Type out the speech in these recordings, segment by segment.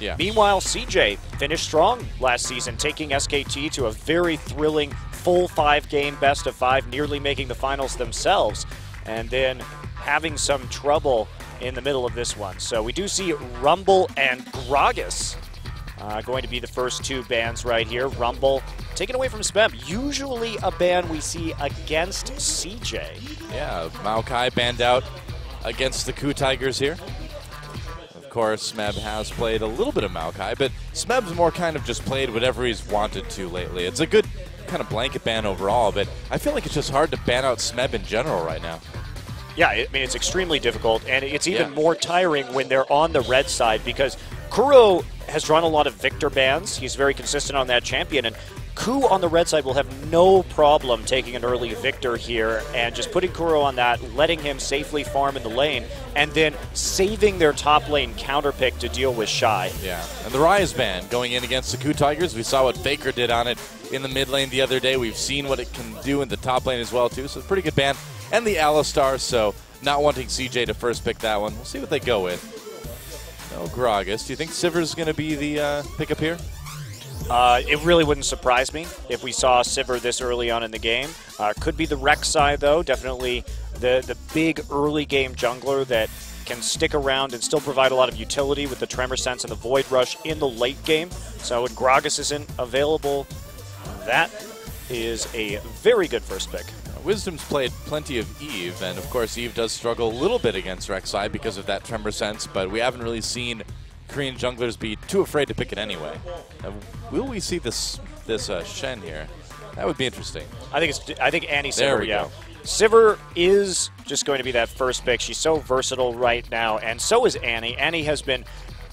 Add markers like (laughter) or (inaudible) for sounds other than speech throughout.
Yeah. Meanwhile, CJ finished strong last season, taking SKT to a very thrilling full five game best of five, nearly making the finals themselves, and then having some trouble in the middle of this one. So we do see Rumble and Gragas uh, going to be the first two bans right here. Rumble taken away from Smeb, usually a ban we see against CJ. Yeah, Maokai banned out against the KOO Tigers here. Of course, Smeb has played a little bit of Maokai, but Smeb's more kind of just played whatever he's wanted to lately. It's a good kind of blanket ban overall, but I feel like it's just hard to ban out Smeb in general right now. Yeah, I mean, it's extremely difficult, and it's even Yeah. more tiring when they're on the red side because Kuro has drawn a lot of Viktor bans. He's very consistent on that champion, and Ku on the red side will have no problem taking an early Viktor here and just putting Kuro on that, letting him safely farm in the lane, and then saving their top lane counter pick to deal with Shy. Yeah, and the Ryze ban going in against the KOO Tigers. We saw what Faker did on it in the mid lane the other day. We've seen what it can do in the top lane as well too. So pretty good ban. And the Alistar, so not wanting CJ to first pick that one. We'll see what they go with. No Gragas. Do you think Sivir's going to be the uh, pickup here? Uh, it really wouldn't surprise me if we saw Sivir this early on in the game. Uh, could be the Rek'Sai, though. Definitely the, the big early game jungler that can stick around and still provide a lot of utility with the Tremor Sense and the Void Rush in the late game. So when Gragas isn't available, that is a very good first pick. Wisdom's played plenty of Eve, and of course Eve does struggle a little bit against Rek'Sai because of that tremor sense, but we haven't really seen Korean junglers be too afraid to pick it anyway. Uh, will we see this this uh, Shen here? That would be interesting. I think it's. I think Annie There we yeah, go. Sivir is just going to be that first pick. She's so versatile right now, and so is Annie. Annie has been,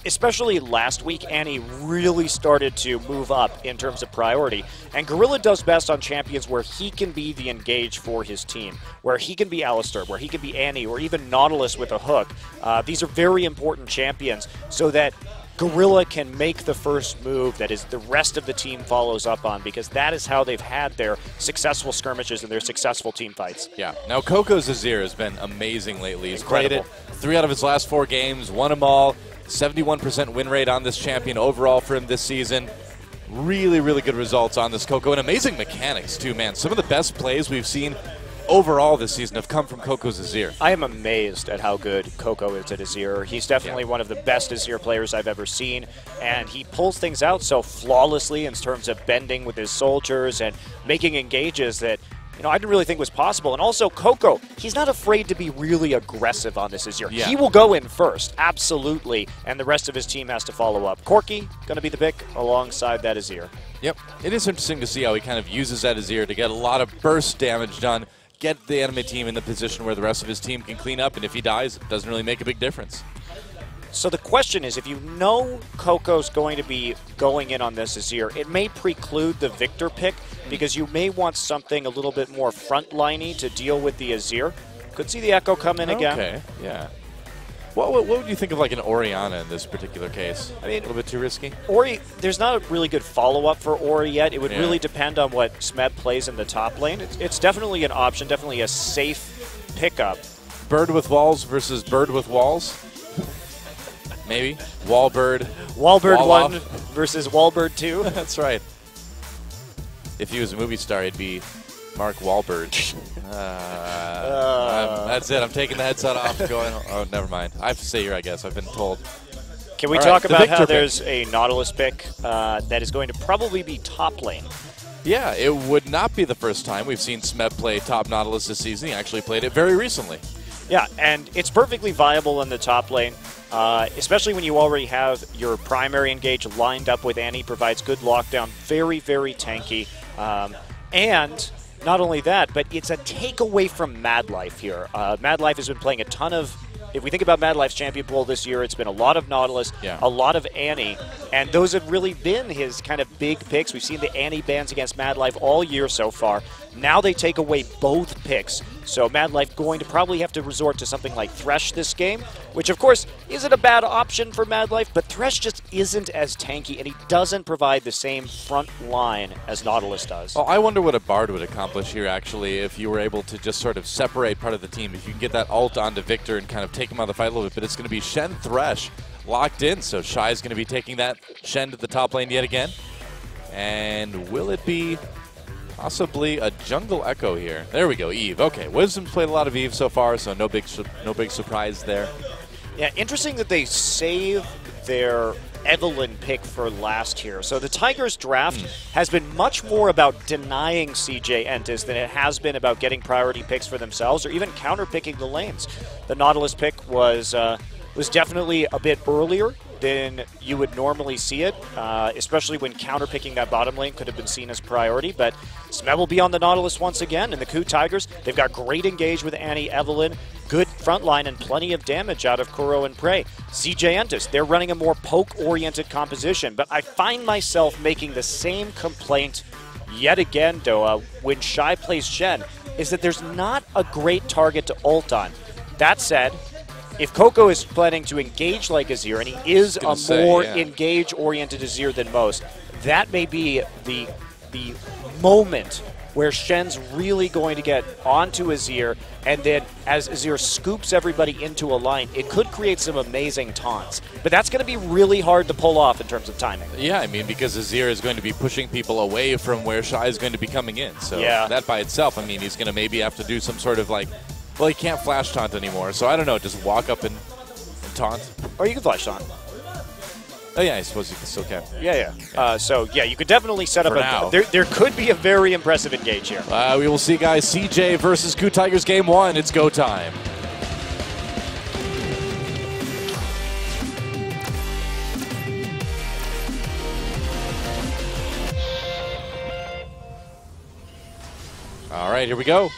especially last week. Annie really started to move up in terms of priority, and Gorilla does best on champions where he can be the engage for his team, where he can be Alistar, where he can be Annie, or even Nautilus with a hook. Uh, these are very important champions, so that Gorilla can make the first move that is the rest of the team follows up on because that is how they've had their successful skirmishes and their successful team fights. Yeah. Now Coco Zazir has been amazing lately. He's played it three out of his last four games, won them all. 71% win rate on this champion overall for him this season. Really, really good results on this Coco and amazing mechanics too, man. Some of the best plays we've seen overall this season have come from Coco Zazir. I am amazed at how good Coco is at Azir. He's definitely Yeah. one of the best Azir players I've ever seen, and he pulls things out so flawlessly in terms of bending with his soldiers and making engages that you know I didn't really think it was possible. And also Coco, he's not afraid to be really aggressive on this Azir. Yeah. He will go in first, absolutely, and the rest of his team has to follow up. Corki going to be the pick alongside that Azir. Yep. It is interesting to see how he kind of uses that Azir to get a lot of burst damage done, get the enemy team in the position where the rest of his team can clean up, and if he dies, it doesn't really make a big difference. So the question is, if you know Coco's going to be going in on this Azir, it may preclude the Viktor pick because you may want something a little bit more frontliney to deal with the Azir. Could see the Ekko come in again. Okay, yeah. What, what, what would you think of like an Orianna in this particular case? I mean- a little bit too risky. Ori, there's not a really good follow-up for Ori yet. It would Yeah. really depend on what Smeb plays in the top lane. It's, it's definitely an option, definitely a safe pickup. Bird with walls versus bird with walls. Maybe Wallbird. Wallbird Wall 1 off. versus Wallbird 2. (laughs) That's right. If he was a movie star, he'd be Mark Wahlberg. (laughs) Uh, I'm- that's it. I'm taking the headset off. (laughs) Going. Oh, never mind. I have to say here. I guess I've been told. Can we All talk right, the about how pick. there's a Nautilus pick uh, that is going to probably be top lane? Yeah, it would not be the first time we've seen Smeb play top Nautilus this season. He actually played it very recently. Yeah, and it's perfectly viable in the top lane, uh, especially when you already have your primary engage lined up with Annie. Provides good lockdown, very very tanky, um, and not only that, but it's a takeaway from Mad Life here. Uh, Mad Life has been playing a ton of. If we think about Mad Life's champion pool this year, it's been a lot of Nautilus, Yeah. a lot of Annie, and those have really been his kind of big picks. We've seen the Annie bans against Mad Life all year so far. Now they take away both picks, so Mad Life going to probably have to resort to something like Thresh this game, which of course isn't a bad option for Mad Life, but Thresh just isn't as tanky, and he doesn't provide the same front line as Nautilus does. Oh, I wonder what a Bard would accomplish here, actually, if you were able to just sort of separate part of the team. If you can get that ult onto Viktor and kind of take him out of the fight a little bit. But it's going to be Shen Thresh locked in. So Shy is going to be taking that Shen to the top lane yet again. And will it be possibly a jungle Ekko here? There we go, Eve. Okay, Wisdom's played a lot of Eve so far, so no big no big surprise there. Yeah, interesting that they save their Evelynn pick for last here. So the Tigers draft mm. has been much more about denying CJ Entus than it has been about getting priority picks for themselves or even counterpicking the lanes. The Nautilus pick was uh, was definitely a bit earlier than you would normally see it, uh, especially when counterpicking that bottom lane could have been seen as priority. But Smeb will be on the Nautilus once again, and the KOO Tigers, they've got great engage with Annie Evelynn, good front line, and plenty of damage out of Kuro and PraY. CJ Entus, they're running a more poke-oriented composition, but I find myself making the same complaint yet again, Doa, when Shy plays Shen, is that there's not a great target to ult on. That said, if Coco is planning to engage like Azir, and he is a say, more yeah. engage-oriented Azir than most, that may be the the moment where Shen's really going to get onto Azir, and then as Azir scoops everybody into a line, it could create some amazing taunts. But that's going to be really hard to pull off in terms of timing. Yeah, I mean, because Azir is going to be pushing people away from where Shy is going to be coming in. So yeah. that by itself, I mean, he's going to maybe have to do some sort of like well, he can't flash taunt anymore, so I don't know. Just walk up and, and taunt. Or you can flash taunt. Oh yeah, I suppose you can still can. Yeah, yeah. Uh, so yeah, you could definitely set up For a. Now. There, there could be a very impressive engage here. Uh, we will see, guys. CJ versus KOO Tigers, game one. It's go time. All right, here we go.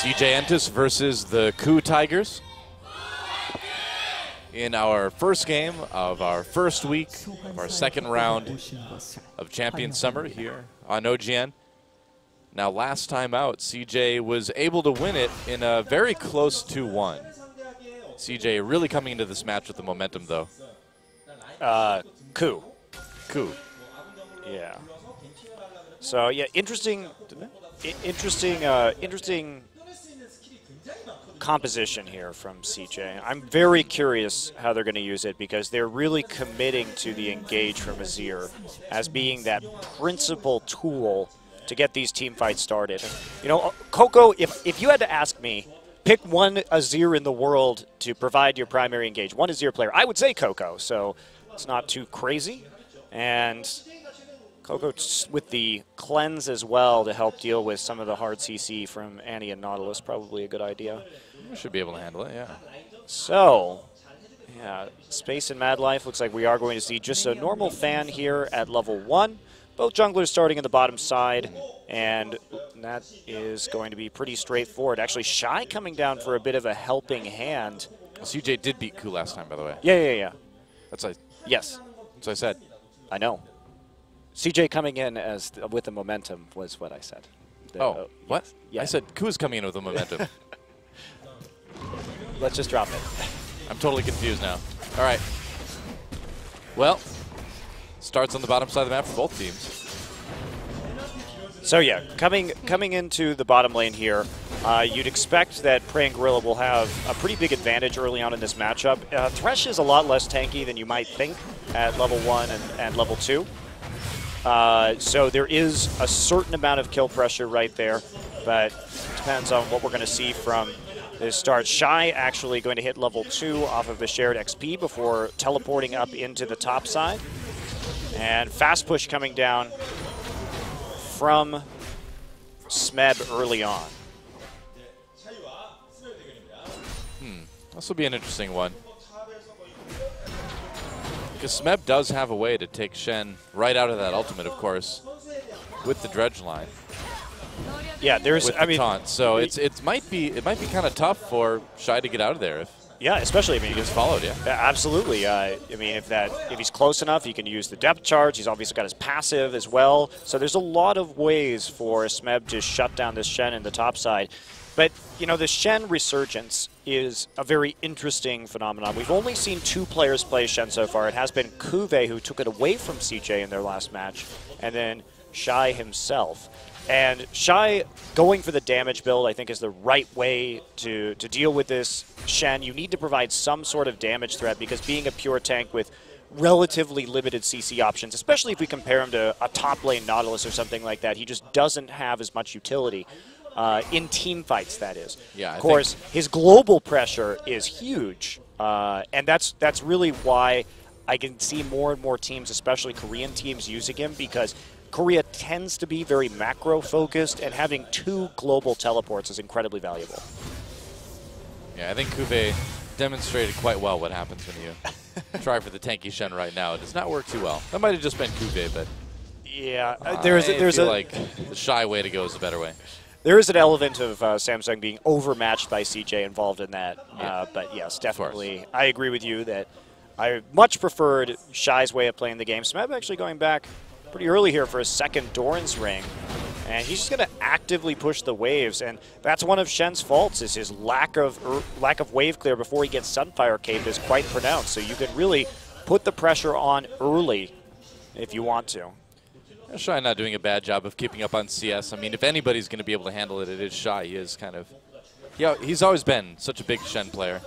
CJ Entus versus the KOO Tigers in our first game of our first week of our second round of Champion Summer here on OGN. Now, last time out, CJ was able to win it in a very close 2-1. CJ really coming into this match with the momentum, though. Uh, coup. Coup. Yeah. So yeah, interesting, interesting, uh, interesting composition here from CJ. I'm very curious how they're going to use it because they're really committing to the engage from Azir as being that principal tool to get these team fights started. You know, Coco, if, if you had to ask me, pick one Azir in the world to provide your primary engage, one Azir player, I would say Coco, so it's not too crazy. And Coco with the cleanse as well to help deal with some of the hard CC from Annie and Nautilus, probably a good idea. We should be able to handle it, yeah. So, yeah, Space and Mad Life looks like we are going to see just a normal fan here at level 1. Both junglers starting in the bottom side, and that is going to be pretty straightforward. Actually, Shy coming down for a bit of a helping hand. Oh, CJ did beat Ku last time, by the way. Yeah, yeah, yeah. That's I. Yes. That's what I said. I know. CJ coming in as with the momentum was what I said. The, oh, uh, what? Yeah. I said Ku's coming in with the momentum. (laughs) Let's just drop it. I'm totally confused now. All right. Well, starts on the bottom side of the map for both teams. So yeah, coming coming into the bottom lane here, uh, you'd expect that PraY and Gorilla will have a pretty big advantage early on in this matchup. Uh, Thresh is a lot less tanky than you might think at level 1 and, and level 2. Uh, so there is a certain amount of kill pressure right there, but depends on what we're going to see from this start. Shy actually going to hit level 2 off of the shared XP before teleporting up into the top side. And fast push coming down from Smeb early on. Hmm. This will be an interesting one. Because Smeb does have a way to take Shen right out of that ultimate, of course, with the dredge line. Yeah, there's. With I mean, taunt. So it's it might be it might be kind of tough for Shy to get out of there if. Yeah, especially if mean, he gets followed. Yeah, absolutely. Uh, I mean, if that if he's close enough, he can use the depth charge. He's obviously got his passive as well. So there's a lot of ways for Smeb to shut down this Shen in the top side. But you know, the Shen resurgence is a very interesting phenomenon. We've only seen two players play Shen so far. It has been CuVee who took it away from CJ in their last match, and then Shy himself. And Shy going for the damage build, I think, is the right way to, to deal with this. Shen, you need to provide some sort of damage threat because being a pure tank with relatively limited CC options, especially if we compare him to a top lane Nautilus or something like that, he just doesn't have as much utility. Uh, in team fights, that is. Yeah, I of course, his global pressure is huge, uh, and that's that's really why I can see more and more teams, especially Korean teams, using him because Korea tends to be very macro focused, and having two global teleports is incredibly valuable. Yeah, I think CuVee demonstrated quite well what happens when you (laughs) try for the tanky Shen right now. It does not work too well. That might have just been CuVee, but Yeah, uh, there's I there's feel a like the shy way to go is the better way. There is an element of uh, Samsung being overmatched by CJ involved in that. Uh, but yes, definitely, I agree with you that I much preferred Shy's way of playing the game. Smeb actually going back pretty early here for a second Doran's ring. And he's just going to actively push the waves, and that's one of Shen's faults. Is his lack of er, lack of wave clear before he gets Sunfire Cape is quite pronounced. So you can really put the pressure on early if you want to. Shy not doing a bad job of keeping up on CS. I mean, if anybody's going to be able to handle it, it is Shy. He is kind of, yeah, he's always been such a big Shen player.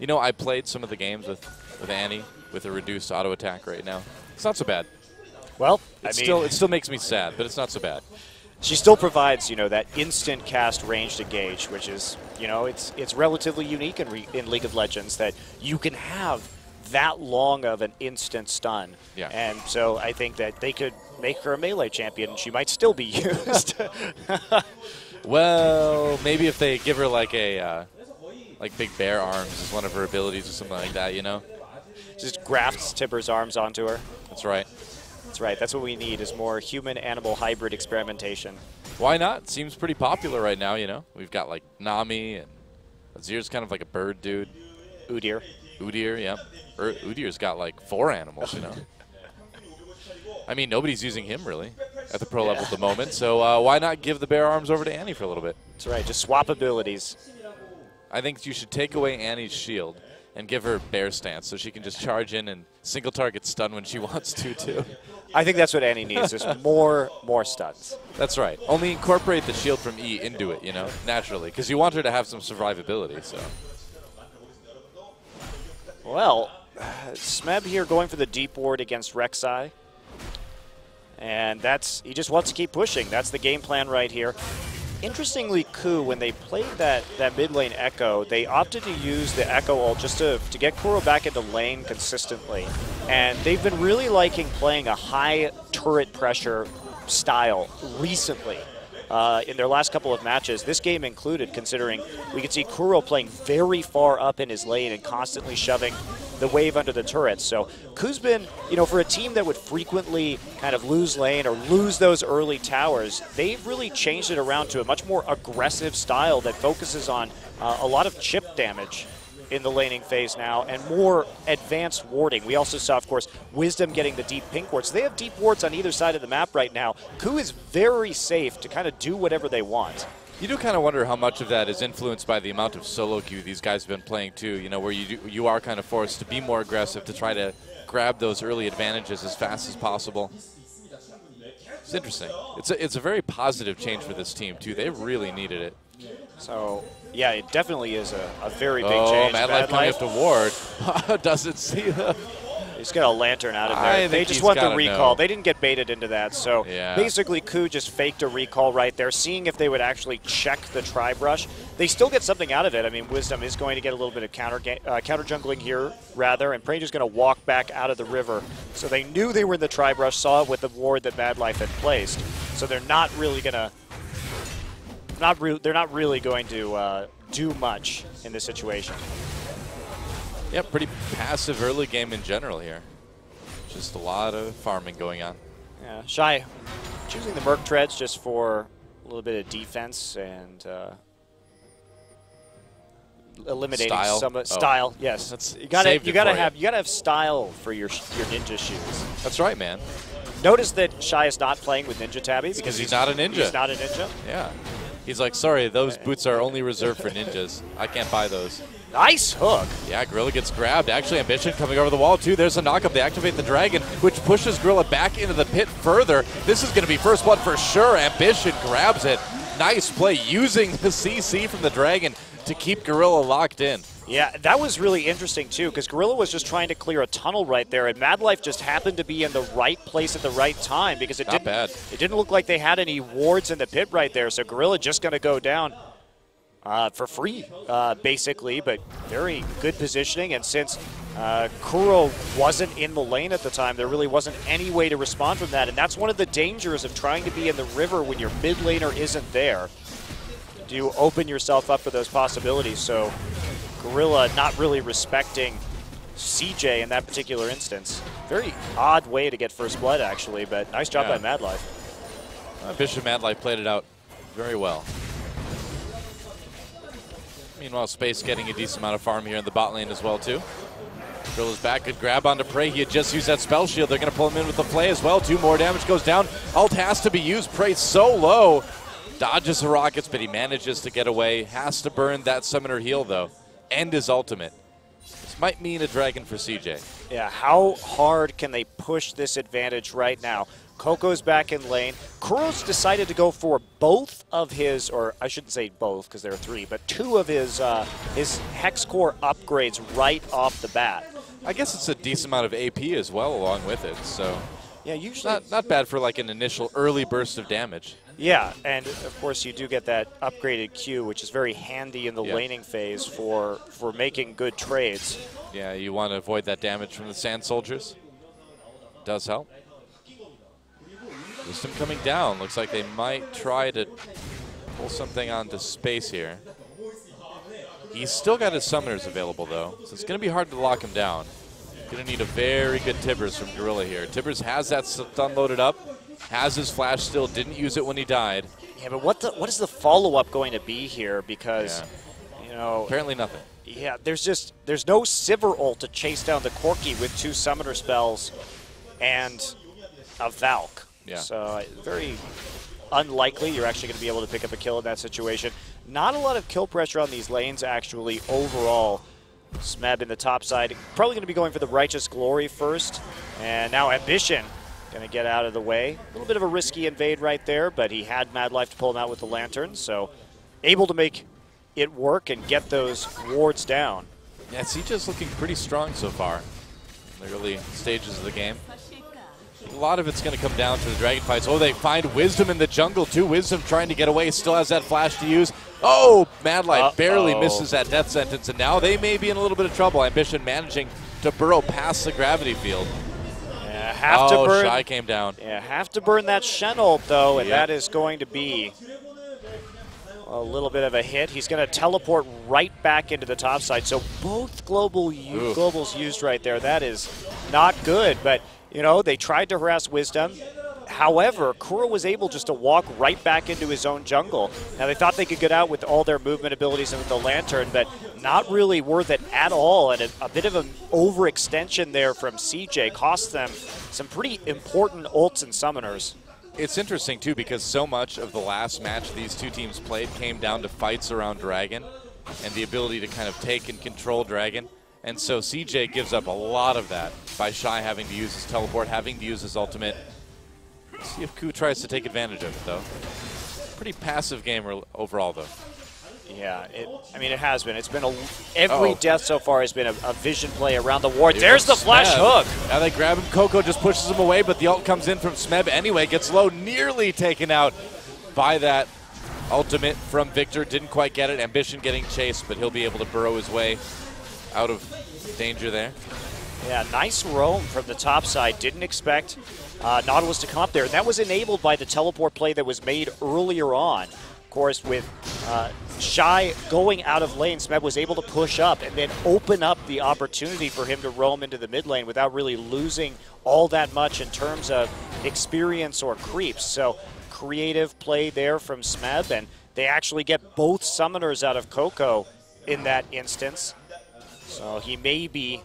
You know, I played some of the games with, with Annie with a reduced auto attack right now. It's not so bad. Well, It I mean, still it still makes me sad, but it's not so bad. she still provides you know that instant cast ranged engage, which is you know it's it's relatively unique in, re- in League of Legends that you can have that long of an instant stun. Yeah. And so I think that they could make her a melee champion, and she might still be (laughs) used. Well, maybe if they give her like a uh, like big bear arms as one of her abilities or something like that, you know? Just grafts Tibbers' arms onto her. That's right. That's right. That's what we need is more human-animal hybrid experimentation. Why not? Seems pretty popular right now, you know? We've got like Nami and Azir's kind of like a bird dude. Udyr. Udyr, yeah. Er, Udyr's got like four animals, you know? I mean, nobody's using him really at the pro level at the moment, so uh, why not give the bear arms over to Annie for a little bit? That's right. Just swap abilities. I think you should take away Annie's shield and give her bear stance so she can just charge in and single target stun when she (laughs) wants to, too. I think that's what Annie needs is more more stuns. That's right. Only incorporate the shield from E into it, you know, naturally, because you want her to have some survivability. So Well, Smeb here going for the deep ward against Rek'Sai. And that's he just wants to keep pushing. That's the game plan right here. Interestingly, Ku, when they played that, that mid lane Ekko, they opted to use the Ekko ult just to, to get Kuro back into lane consistently. And they've been really liking playing a high turret pressure style recently. Uh, in their last couple of matches, this game included, considering we could see Kuro playing very far up in his lane and constantly shoving the wave under the turrets. So Ku's you know, for a team that would frequently kind of lose lane or lose those early towers, they've really changed it around to a much more aggressive style that focuses on uh, a lot of chip damage in the laning phase now and more advanced warding. We also saw, of course, Wisdom getting the deep pink wards. They have deep wards on either side of the map right now. Ku is very safe to kind of do whatever they want. you do kind of wonder how much of that is influenced by the amount of solo queue these guys have been playing too. You know, where you do, you are kind of forced to be more aggressive to try to grab those early advantages as fast as possible. It's interesting. It's a, it's a very positive change for this team too. They really needed it. So, yeah, it definitely is a, a very big Oh, change. Mad Life coming up to Ward. (laughs) (laughs) Doesn't see them. He's got a lantern out of I there. They just want the recall. know. They didn't get baited into that. So Yeah. basically, Ku just faked a recall right there, seeing if they would actually check the tri brush. They still get something out of it. I mean, Wisdom is going to get a little bit of counter uh, counter jungling here, rather, and Prage is going to walk back out of the river. So they knew they were in the tri brush, saw it with the ward that Mad Life had placed. So they're not really going to. Not re- they're not really going to uh, do much in this situation. Yeah, pretty passive early game in general here. Just a lot of farming going on. Yeah, Shy choosing the Merc Treads just for a little bit of defense and uh, eliminating Style? some Oh. style. Yes, That's- you gotta you gotta for you. have you gotta have style for your your ninja shoes. That's right, man. Notice that Shy is not playing with Ninja Tabi because he's not a ninja. He's not a ninja. Yeah. He's like, sorry, those boots are only reserved for ninjas. I can't buy those. Nice hook. Yeah, Gorilla gets grabbed. Actually, Ambition coming over the wall, too. There's a knockup. They activate the Dragon, which pushes Gorilla back into the pit further. This is going to be first blood for sure. Ambition grabs it. Nice play using the CC from the Dragon to keep Gorilla locked in. Yeah, that was really interesting too, because Gorilla was just trying to clear a tunnel right there, and Madlife just happened to be in the right place at the right time because it Not didn't. bad. It didn't look like they had any wards in the pit right there, so Gorilla just going to go down uh, for free, uh, basically. But very good positioning, and since uh, Kuro wasn't in the lane at the time, there really wasn't any way to respond from that, and that's one of the dangers of trying to be in the river when your mid laner isn't there. Do you open yourself up for those possibilities. So Gorilla not really respecting CJ in that particular instance. Very odd way to get first blood, actually, but nice job Yeah. by Madlife. Uh, Ambition Madlife played it out very well. Meanwhile, Space getting a decent amount of farm here in the bot lane as well, too. Gorilla's back, good grab onto PraY. He had just used that spell shield. They're going to pull him in with the play as well. Two more damage goes down. Ult has to be used. PraY so low. Dodges the rockets, but he manages to get away. Has to burn that summoner heal, though. End his ultimate. This might mean a dragon for CJ. Yeah, how hard can they push this advantage right now? Coco's back in lane. Kuro's decided to go for both of his, or I shouldn't say both because there are three, but two of his uh, his hex core upgrades right off the bat. I guess it's a decent amount of AP as well along with it, so Yeah, usually not, not bad for like an initial early burst of damage. Yeah, and of course you do get that upgraded Q, which is very handy in the Yeah. laning phase for for making good trades. Yeah, you want to avoid that damage from the Sand Soldiers. Does help. Wisdom coming down. Looks like they might try to pull something onto space here. He's still got his summoners available, though, so it's going to be hard to lock him down. Going to need a very good Tibbers from Gorilla here. Tibbers has that stun loaded up, has his flash still, didn't use it when he died. Yeah, but what the what is the follow up going to be here? Because you know, Apparently nothing. yeah, there's just there's no Sivir ult to chase down the Corki with two summoner spells and a Valk. Yeah. So very unlikely you're actually going to be able to pick up a kill in that situation. Not a lot of kill pressure on these lanes actually overall. Smeb in the top side, probably going to be going for the Righteous Glory first. And now Ambition going to get out of the way. A little bit of a risky invade right there, but he had Mad Life to pull him out with the Lantern, so able to make it work and get those wards down. Yeah, CJ's looking pretty strong so far in the early stages of the game. A lot of it's going to come down to the dragon fights. Oh, they find Wisdom in the jungle too. Wisdom trying to get away, still has that flash to use. Oh, Madlife barely Uh-oh. misses that death sentence, and now they may be in a little bit of trouble. Ambition managing to burrow past the gravity field. Have oh, to burn. Shy came down. Yeah, have to burn that Shen ult though, and Yep. that is going to be a little bit of a hit. He's going to teleport right back into the top side. So both global globals used right there. That is not good. But you know they tried to harass Wisdom. However, Kuro was able just to walk right back into his own jungle. Now they thought they could get out with all their movement abilities and with the lantern, but not really worth it at all. And a, a bit of an overextension there from CJ cost them some pretty important ults and summoners. It's interesting too because so much of the last match these two teams played came down to fights around Dragon and the ability to kind of take and control Dragon. And so CJ gives up a lot of that by Shy having to use his teleport, having to use his ultimate. See if Ku tries to take advantage of it though. Pretty passive game overall though. Yeah, it, I mean, it has been. It's been a every Oh. death so far has been a, a vision play around the ward. There's the flash Smeb. hook. Now they grab him. Coco just pushes him away, but the ult comes in from Smeb anyway. Gets low, nearly taken out by that ultimate from Viktor. Didn't quite get it. Ambition getting chased, but he'll be able to burrow his way out of danger there. Yeah, nice roam from the top side. Didn't expect uh, Nautilus to come up there. And That was enabled by the teleport play that was made earlier on. Of course, with uh, Shy going out of lane, Smeb was able to push up and then open up the opportunity for him to roam into the mid lane without really losing all that much in terms of experience or creeps. So creative play there from Smeb, and they actually get both summoners out of Coco in that instance. So he may be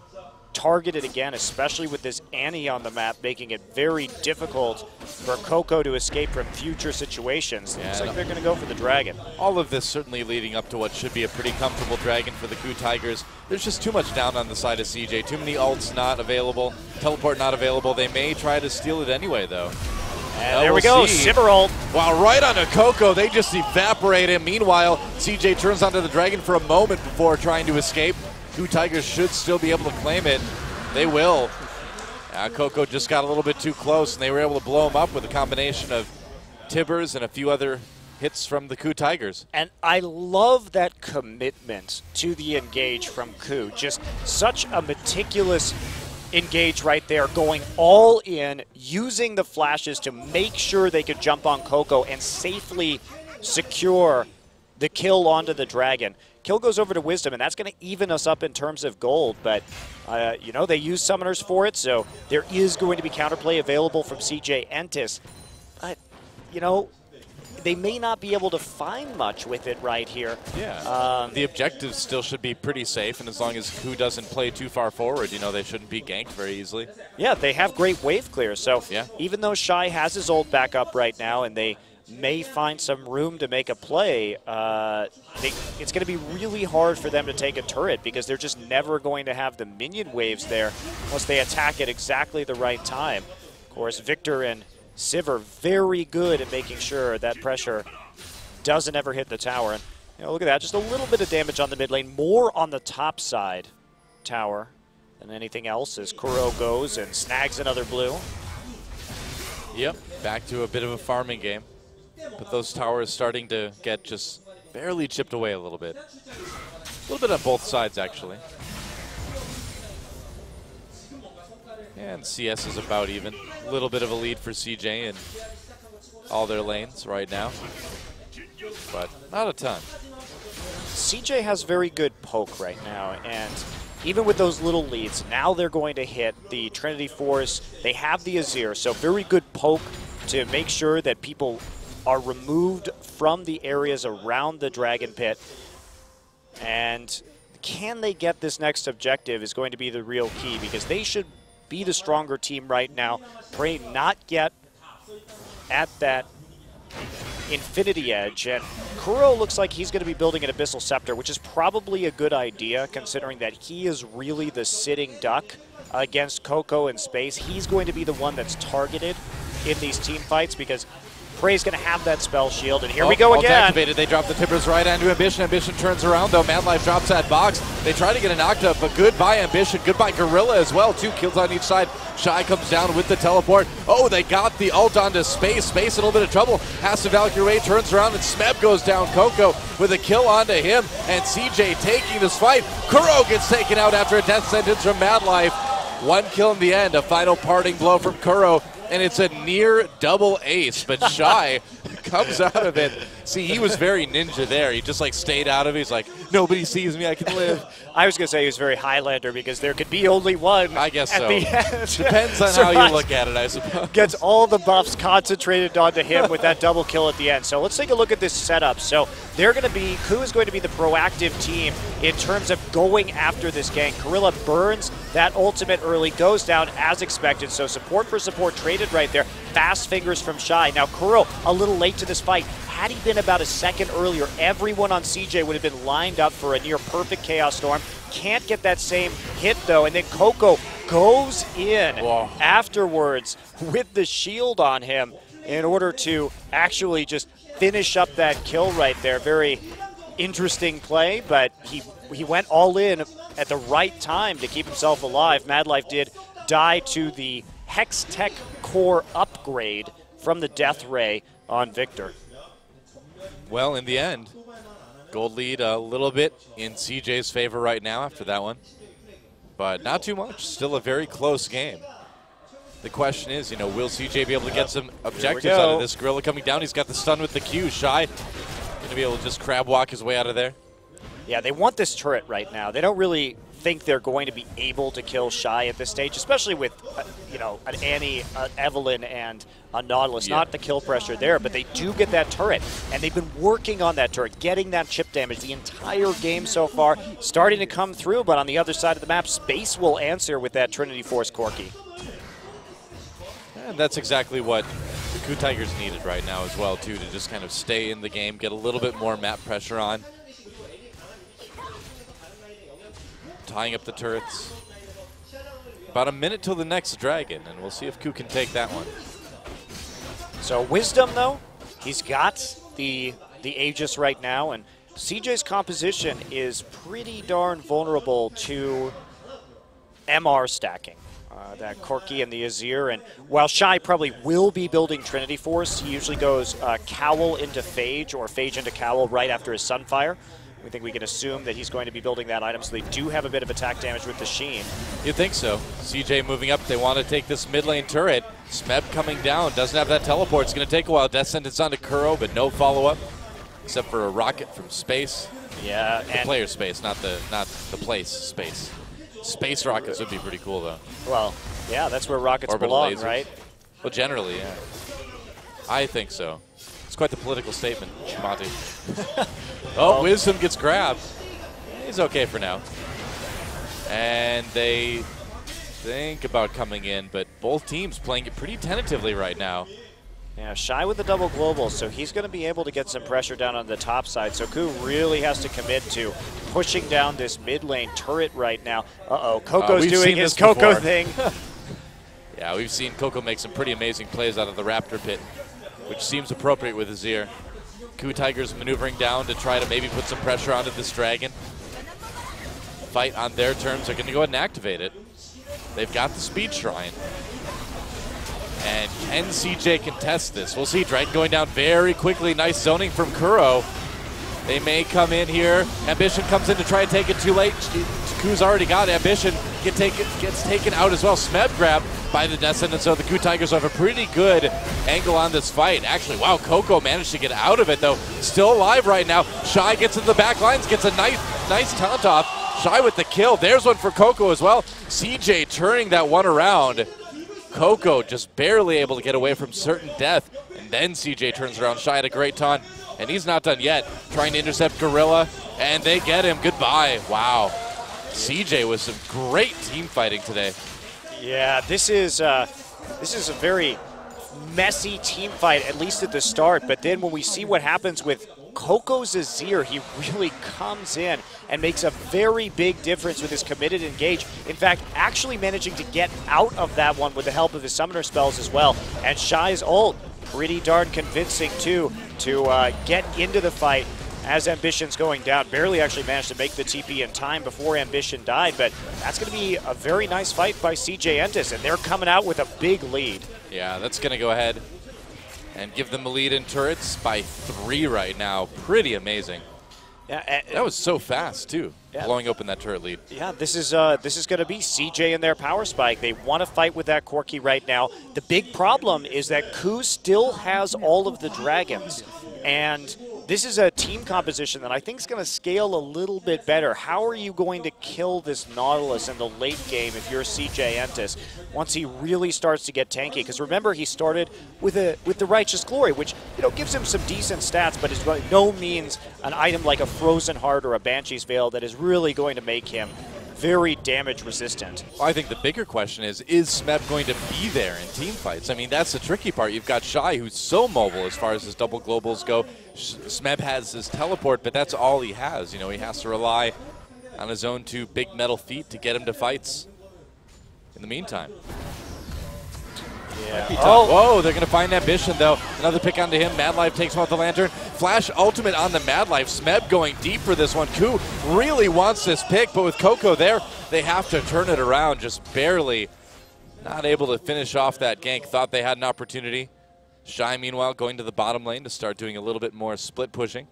targeted again, especially with this Annie on the map, making it very difficult for Coco to escape from future situations. Yeah, Looks like they're going to go for the Dragon. All of this certainly leading up to what should be a pretty comfortable dragon for the Ku Tigers. There's just too much down on the side of CJ. Too many ults not available, teleport not available. They may try to steal it anyway, though. And there we we'll go, see. Sivir ult. Wow, right onto Coco. They just evaporate him. Meanwhile, CJ turns onto the Dragon for a moment before trying to escape. Two Tigers should still be able to claim it. They will. Uh, Coco just got a little bit too close, and they were able to blow him up with a combination of Tibbers and a few other hits from the KOO Tigers. And I love that commitment to the engage from Ku. Just such a meticulous engage right there, going all in, using the flashes to make sure they could jump on Coco and safely secure the kill onto the dragon. Kill goes over to Wisdom, and that's going to even us up in terms of gold. But, uh, you know, they use summoners for it, so there is going to be counterplay available from CJ Entus. But, you know, they may not be able to find much with it right here. Yeah. Um, the objectives still should be pretty safe, and as long as KOO doesn't play too far forward, you know, they shouldn't be ganked very easily. Yeah, they have great wave clear. So Yeah. even though Shy has his ult back up right now and they may find some room to make a play, uh, they, it's going to be really hard for them to take a turret because they're just never going to have the minion waves there unless they attack at exactly the right time. Of course, Viktor and Sivir very good at making sure that pressure doesn't ever hit the tower. And you know, look at that, just a little bit of damage on the mid lane, more on the top side tower than anything else as Kuro goes and snags another blue. Yep, back to a bit of a farming game. But those towers starting to get just barely chipped away a little bit. A little bit on both sides, actually. And CS is about even. A little bit of a lead for CJ in all their lanes right now. But not a ton. CJ has very good poke right now, and even with those little leads, now they're going to hit the Trinity Force. They have the Azir, so very good poke to make sure that people are removed from the areas around the Dragon Pit. And can they get this next objective is going to be the real key because they should be the stronger team right now. Pray not get at that Infinity Edge. And Kuro looks like he's going to be building an Abyssal Scepter, which is probably a good idea considering that he is really the sitting duck against Coco in space. He's going to be the one that's targeted in these team fights because PraY's going to have that spell shield. And here we Oh, go ult again. activated. They drop the Tibbers right onto Ambition. Ambition turns around, though. Madlife drops that box. They try to get a knocked up, but goodbye, Ambition. Goodbye, Gorilla as well. Two kills on each side. Shy comes down with the teleport. Oh, they got the ult onto Space. Space in a little bit of trouble. Has to Valkyrie turns around, and Smeb goes down. Coco with a kill onto him, and CJ taking this fight. Kuro gets taken out after a death sentence from Madlife. One kill in the end, a final parting blow from Kuro, and it's a near double ace, but (laughs) Shy comes out of it. See, he was very ninja there. He just like stayed out of it. He's like, nobody sees me, I can live. I was going to say he was very Highlander because there could be only one. I guess so. Depends on (laughs) how you look at it, I suppose. gets all the buffs concentrated onto him with that double kill at the end. So let's take a look at this setup. So they're going to be, Ku is going to be the proactive team in terms of going after this gank. Gorilla burns that ultimate early, goes down as expected. So support for support traded right there. Fast fingers from Shy. Now Kuro a little late to this fight. Had he been about a second earlier, everyone on CJ would have been lined up for a near perfect Chaos Storm. Can't get that same hit though, and then Coco goes in Whoa. afterwards with the shield on him in order to actually just finish up that kill right there. Very interesting play, but he he went all in at the right time to keep himself alive. Madlife did die to the Hextech core upgrade from the Death Ray on Viktor. Well, in the end, gold lead a little bit in CJ's favor right now after that one, but not too much. Still a very close game. The question is, you know, will CJ be able to get some objectives out of this? Gorilla coming down. He's got the stun with the Q. Shy going to be able to just crab walk his way out of there. Yeah, they want this turret right now. They don't really think they're going to be able to kill Shy at this stage, especially with, uh, you know, an Annie, uh, Evelynn, and a Nautilus. Yeah. Not the kill pressure there, but they do get that turret, and they've been working on that turret, getting that chip damage the entire game so far, starting to come through. But on the other side of the map, Space will answer with that Trinity Force Corki. And that's exactly what the KOO Tigers needed right now as well, too, to just kind of stay in the game, get a little bit more map pressure on. Tying up the turrets. About a minute till the next dragon, and we'll see if KOO can take that one. So Wisdom, though, he's got the the Aegis right now, and CJ's composition is pretty darn vulnerable to MR stacking. Uh, that Corki and the Azir, and while Shy probably will be building Trinity Force, he usually goes uh, Cowl into Phage or Phage into Cowl right after his Sunfire. We think we can assume that he's going to be building that item, so they do have a bit of attack damage with the Sheen. You'd think so. CJ moving up. They want to take this mid lane turret. Smeb coming down. Doesn't have that teleport. It's going to take a while. Death sentence onto Kuro, but no follow up. Except for a rocket from space. Yeah, The player space, not the not the place space. Space rockets would be pretty cool though. well, yeah, that's where rockets Orbital belong, lasers. right? Well, generally, yeah. I think so. Quite the political statement, Monty. (laughs) oh, Wisdom gets grabbed. He's okay for now. And they think about coming in, but both teams playing it pretty tentatively right now. Yeah, Shy with the double global, so he's going to be able to get some pressure down on the top side. So Ku really has to commit to pushing down this mid lane turret right now. Uh-oh, Coco's uh, we've doing his Coco before. thing. (laughs) (laughs) Yeah, we've seen Coco make some pretty amazing plays out of the Raptor pit, which seems appropriate with Azir. KOO Tigers maneuvering down to try to maybe put some pressure onto this dragon. Fight on their terms. They're going to go ahead and activate it. They've got the speed shrine. And can CJ contest this? We'll see. Dragon going down very quickly. Nice zoning from Kuro. They may come in here. Ambition comes in to try and take it too late. Ku's already got it. Ambition get take, gets taken out as well. Smeb grab by the Descendants. So the Ku Tigers have a pretty good angle on this fight. Actually, wow, Coco managed to get out of it though. Still alive right now. Shy gets in the back lines, gets a nice, nice taunt off. Shy with the kill. There's one for Coco as well. CJ turning that one around. Coco just barely able to get away from certain death. And then CJ turns around. Shy had a great taunt. And he's not done yet. Trying to intercept Gorilla. And they get him. Goodbye. Wow. CJ with some great team fighting today. yeah, this is uh, this is a very messy team fight, at least at the start. But then when we see what happens with Coco's Azir, he really comes in and makes a very big difference with his committed engage. In fact, actually managing to get out of that one with the help of his summoner spells as well. And Shy's ult, pretty darn convincing too, to uh, get into the fight as Ambition's going down. Barely actually managed to make the TP in time before Ambition died, but that's going to be a very nice fight by CJ Entus, and they're coming out with a big lead. Yeah, that's going to go ahead and give them a lead in turrets by three right now. Pretty amazing. Yeah, a- That was so fast, too. Yeah. Blowing open that turret lead. Yeah, this is uh, this is going to be CJ and their power spike. They want to fight with that Corki right now. The big problem is that Ku still has all of the dragons, and this is a team composition that I think is going to scale a little bit better. How are you going to kill this Nautilus in the late game if you're CJ Entus once he really starts to get tanky? Because remember, he started with a with the Righteous Glory, which you know gives him some decent stats, but is by no means an item like a Frozen Heart or a Banshee's Veil that is really going to make him very damage resistant. I think the bigger question is, is Smeb going to be there in team fights? I mean, that's the tricky part. You've got Shy, who's so mobile as far as his double globals go. Smeb has his teleport, but that's all he has. You know, he has to rely on his own two big metal feet to get him to fights in the meantime. Yeah. Oh, whoa, they're going to find Ambition, though. Another pick onto him. Mad Life takes him off the lantern. Flash ultimate on the Mad Life. Smeb going deep for this one. Ku really wants this pick, but with Coco there, they have to turn it around just barely. Not able to finish off that gank. Thought they had an opportunity. Shy, meanwhile, going to the bottom lane to start doing a little bit more split pushing.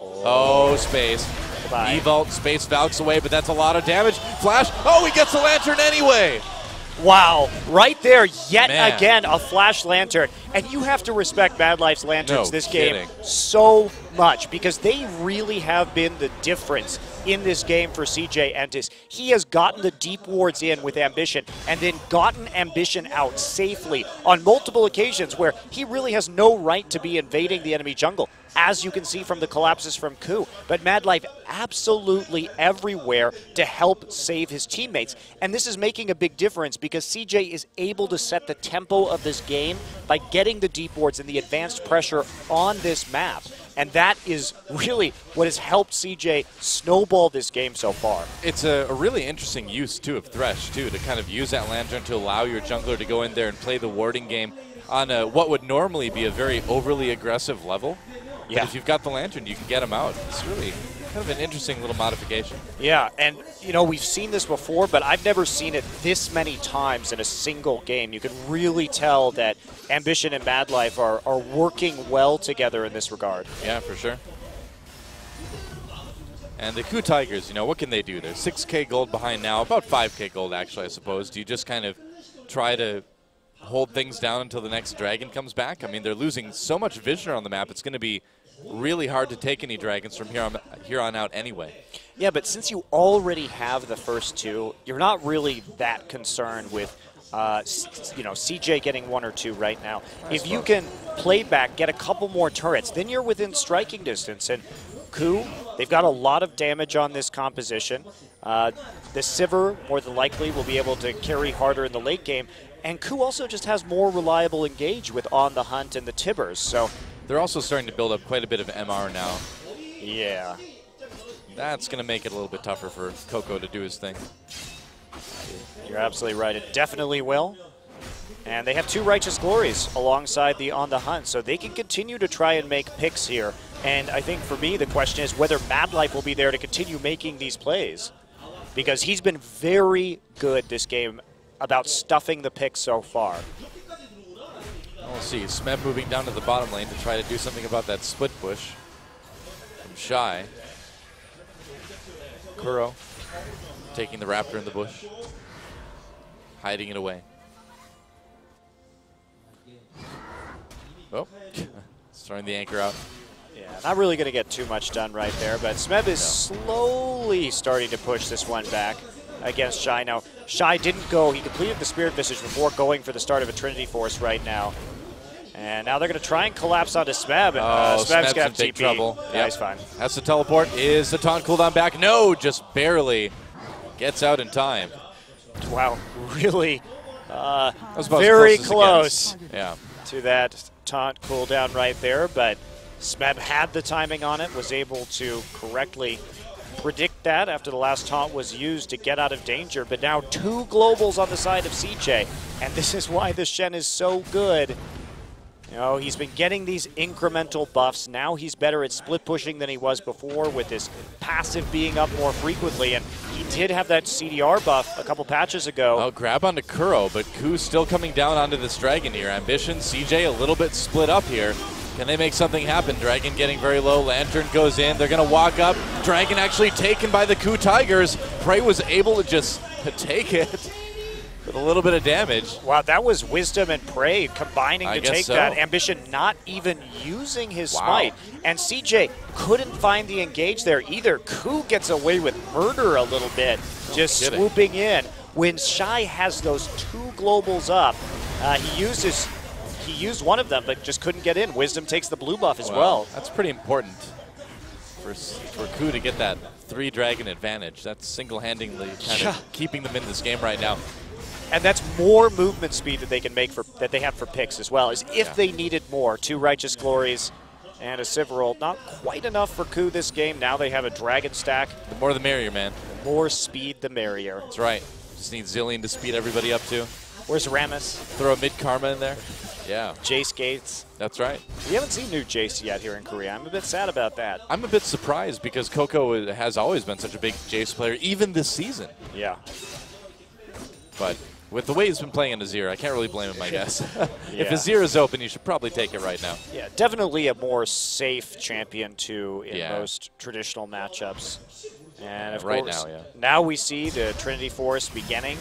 Oh, space. Goodbye. Evault, space Valks away, but that's a lot of damage. Flash, oh, he gets the lantern anyway. Wow, right there, yet Man. again, a flash lantern. And you have to respect Mad Life's lanterns No this kidding. game so much because they really have been the difference in this game for CJ Entus. He has gotten the deep wards in with ambition and then gotten ambition out safely on multiple occasions where he really has no right to be invading the enemy jungle, as you can see from the collapses from Ku. But Mad Life absolutely everywhere to help save his teammates. And this is making a big difference because CJ is able to set the tempo of this game by getting the deep wards and the advanced pressure on this map. And that is really what has helped CJ snowball this game so far. It's a, a really interesting use too of Thresh too to kind of use that lantern to allow your jungler to go in there and play the warding game on a, what would normally be a very overly aggressive level. But Yeah. if you've got the lantern, you can get him out. It's really kind of an interesting little modification. Yeah, and you know, we've seen this before, but I've never seen it this many times in a single game. You can really tell that Ambition and Mad Life are, are working well together in this regard. Yeah, for sure. And the Ku Tigers, you know, what can they do? They're 6k gold behind now, about 5k gold actually, I suppose. Do you just kind of try to hold things down until the next dragon comes back? I mean, they're losing so much vision on the map. It's going to be really hard to take any dragons from here on here on out anyway. Yeah, but since you already have the first two, you're not really that concerned with, uh, you know, CJ getting one or two right now. if you can play back, get a couple more turrets, then you're within striking distance. And KOO, they've got a lot of damage on this composition. Uh, the Sivir, more than likely, will be able to carry harder in the late game. And KOO also just has more reliable engage with On the Hunt and the Tibbers. So, They're also starting to build up quite a bit of MR now. yeah. That's going to make it a little bit tougher for Coco to do his thing. You're absolutely right. It definitely will. And they have two Righteous Glories alongside the On the Hunt, so they can continue to try and make picks here. And I think for me, the question is whether Madlife will be there to continue making these plays. Because he's been very good this game about stuffing the pick so far. Oh, we'll see. Smeb moving down to the bottom lane to try to do something about that split push from Shy. Kuro taking the Raptor in the bush, hiding it away. Oh, (laughs) throwing the anchor out. Yeah, not really going to get too much done right there, but Smeb is slowly starting to push this one back against Shy. Now, Shy didn't go. He completed the Spirit Visage before going for the start of a Trinity Force right now. And now they're going to try and collapse onto Smeb. And, uh, Oh, Smeb's Smeb's got big TP. trouble. Yeah, Yep. he's fine. Has to teleport. Is the taunt cooldown back? No, just barely. Gets out in time. Wow, (laughs) really uh, That was about very close. close as it gets. Yeah. to that taunt cooldown right there, but Smeb had the timing on it, was able to correctly predict that after the last taunt was used to get out of danger. But now two globals on the side of CJ, and this is why the Shen is so good. You know, he's been getting these incremental buffs. Now he's better at split pushing than he was before with this passive being up more frequently. And he did have that CDR buff a couple patches ago. Oh, grab onto Kuro, but KOO's still coming down onto this Dragon here. Ambition, CJ a little bit split up here. Can they make something happen? Dragon getting very low. Lantern goes in. They're going to walk up. Dragon actually taken by the KOO Tigers. PraY was able to just (laughs) take it with a little bit of damage. Wow, that was wisdom and PraY combining I to take so. that ambition, not even using his Wow. smite. And CJ couldn't find the engage there either. KOO gets away with murder a little bit, just kidding. swooping in. When Shy has those two globals up, uh, he uses he used one of them, but just couldn't get in. Wisdom takes the blue buff as well. That's pretty important for, for KOO to get that three Dragon advantage. That's single-handedly kind Yeah. of keeping them in this game right now. And that's more movement speed that they can make for that they have for picks as well. Is if Yeah. they needed more, two righteous glories and a Sivir ult. Not quite enough for KOO this game. Now they have a dragon stack. The more the merrier, man. The more speed, the merrier. That's right. Just need Zilean to speed everybody up too. Where's Rammus? Throw a mid Karma in there. Yeah, Jayce Gates. that's right. We haven't seen new Jayce yet here in Korea. I'm a bit sad about that. I'm a bit surprised because Coco has always been such a big Jayce player, even this season. Yeah. But with the way he's been playing in Azir, I can't really blame him, I (laughs) guess. (laughs) if Yeah. Azir is open, you should probably take it right now. Yeah, definitely a more safe champion too in Yeah. most traditional matchups. And of Right course, now, yeah. now we see the Trinity Force beginning.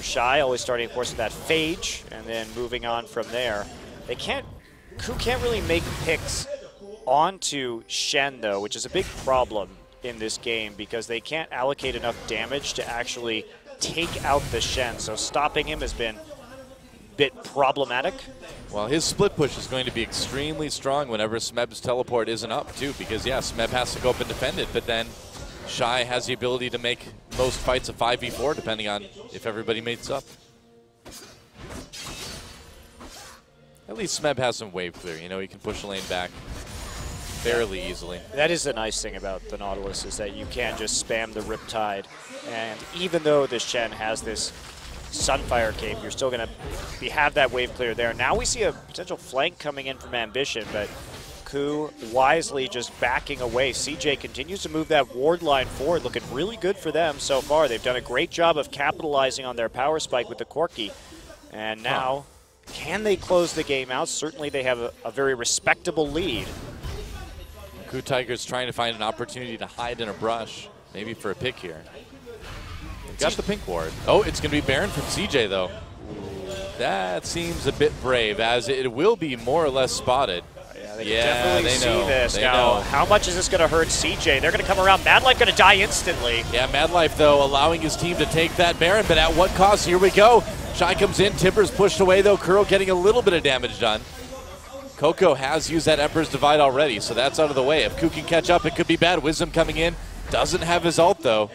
For Shy, always starting, of course, with that Phage, and then moving on from there. They can't, KOO can't really make picks onto Shen, though, which is a big problem in this game because they can't allocate enough damage to actually take out the Shen. So stopping him has been a bit problematic. Well, his split push is going to be extremely strong whenever Smeb's teleport isn't up, too, because, yeah, Smeb has to go up and defend it, but then Shy has the ability to make most fights a 5v4, depending on if everybody mates up. At least Smeb has some wave clear. You know, he can push the lane back fairly easily. That is the nice thing about the Nautilus is that you can just spam the Riptide. And even though this Shen has this Sunfire Cape, you're still going to have that wave clear there. Now we see a potential flank coming in from Ambition, but KOO wisely just backing away. CJ continues to move that ward line forward, looking really good for them so far. They've done a great job of capitalizing on their power spike with the Corki. And now, huh. can they close the game out? Certainly they have a, a very respectable lead. KOO Tigers trying to find an opportunity to hide in a brush, maybe for a pick here. Got the pink ward. Oh, it's going to be Baron from CJ, though. That seems a bit brave, as it will be more or less spotted. Yeah, they yeah, definitely they see know. this. They now, know. how much is this going to hurt CJ? They're going to come around. Madlife going to die instantly. Yeah, Madlife, though, allowing his team to take that Baron, but at what cost? Here we go. Shy comes in. Tibbers' pushed away, though. Kuro getting a little bit of damage done. Coco has used that Emperor's Divide already, so that's out of the way. If KOO can catch up, it could be bad. Wisdom coming in. Doesn't have his ult, though.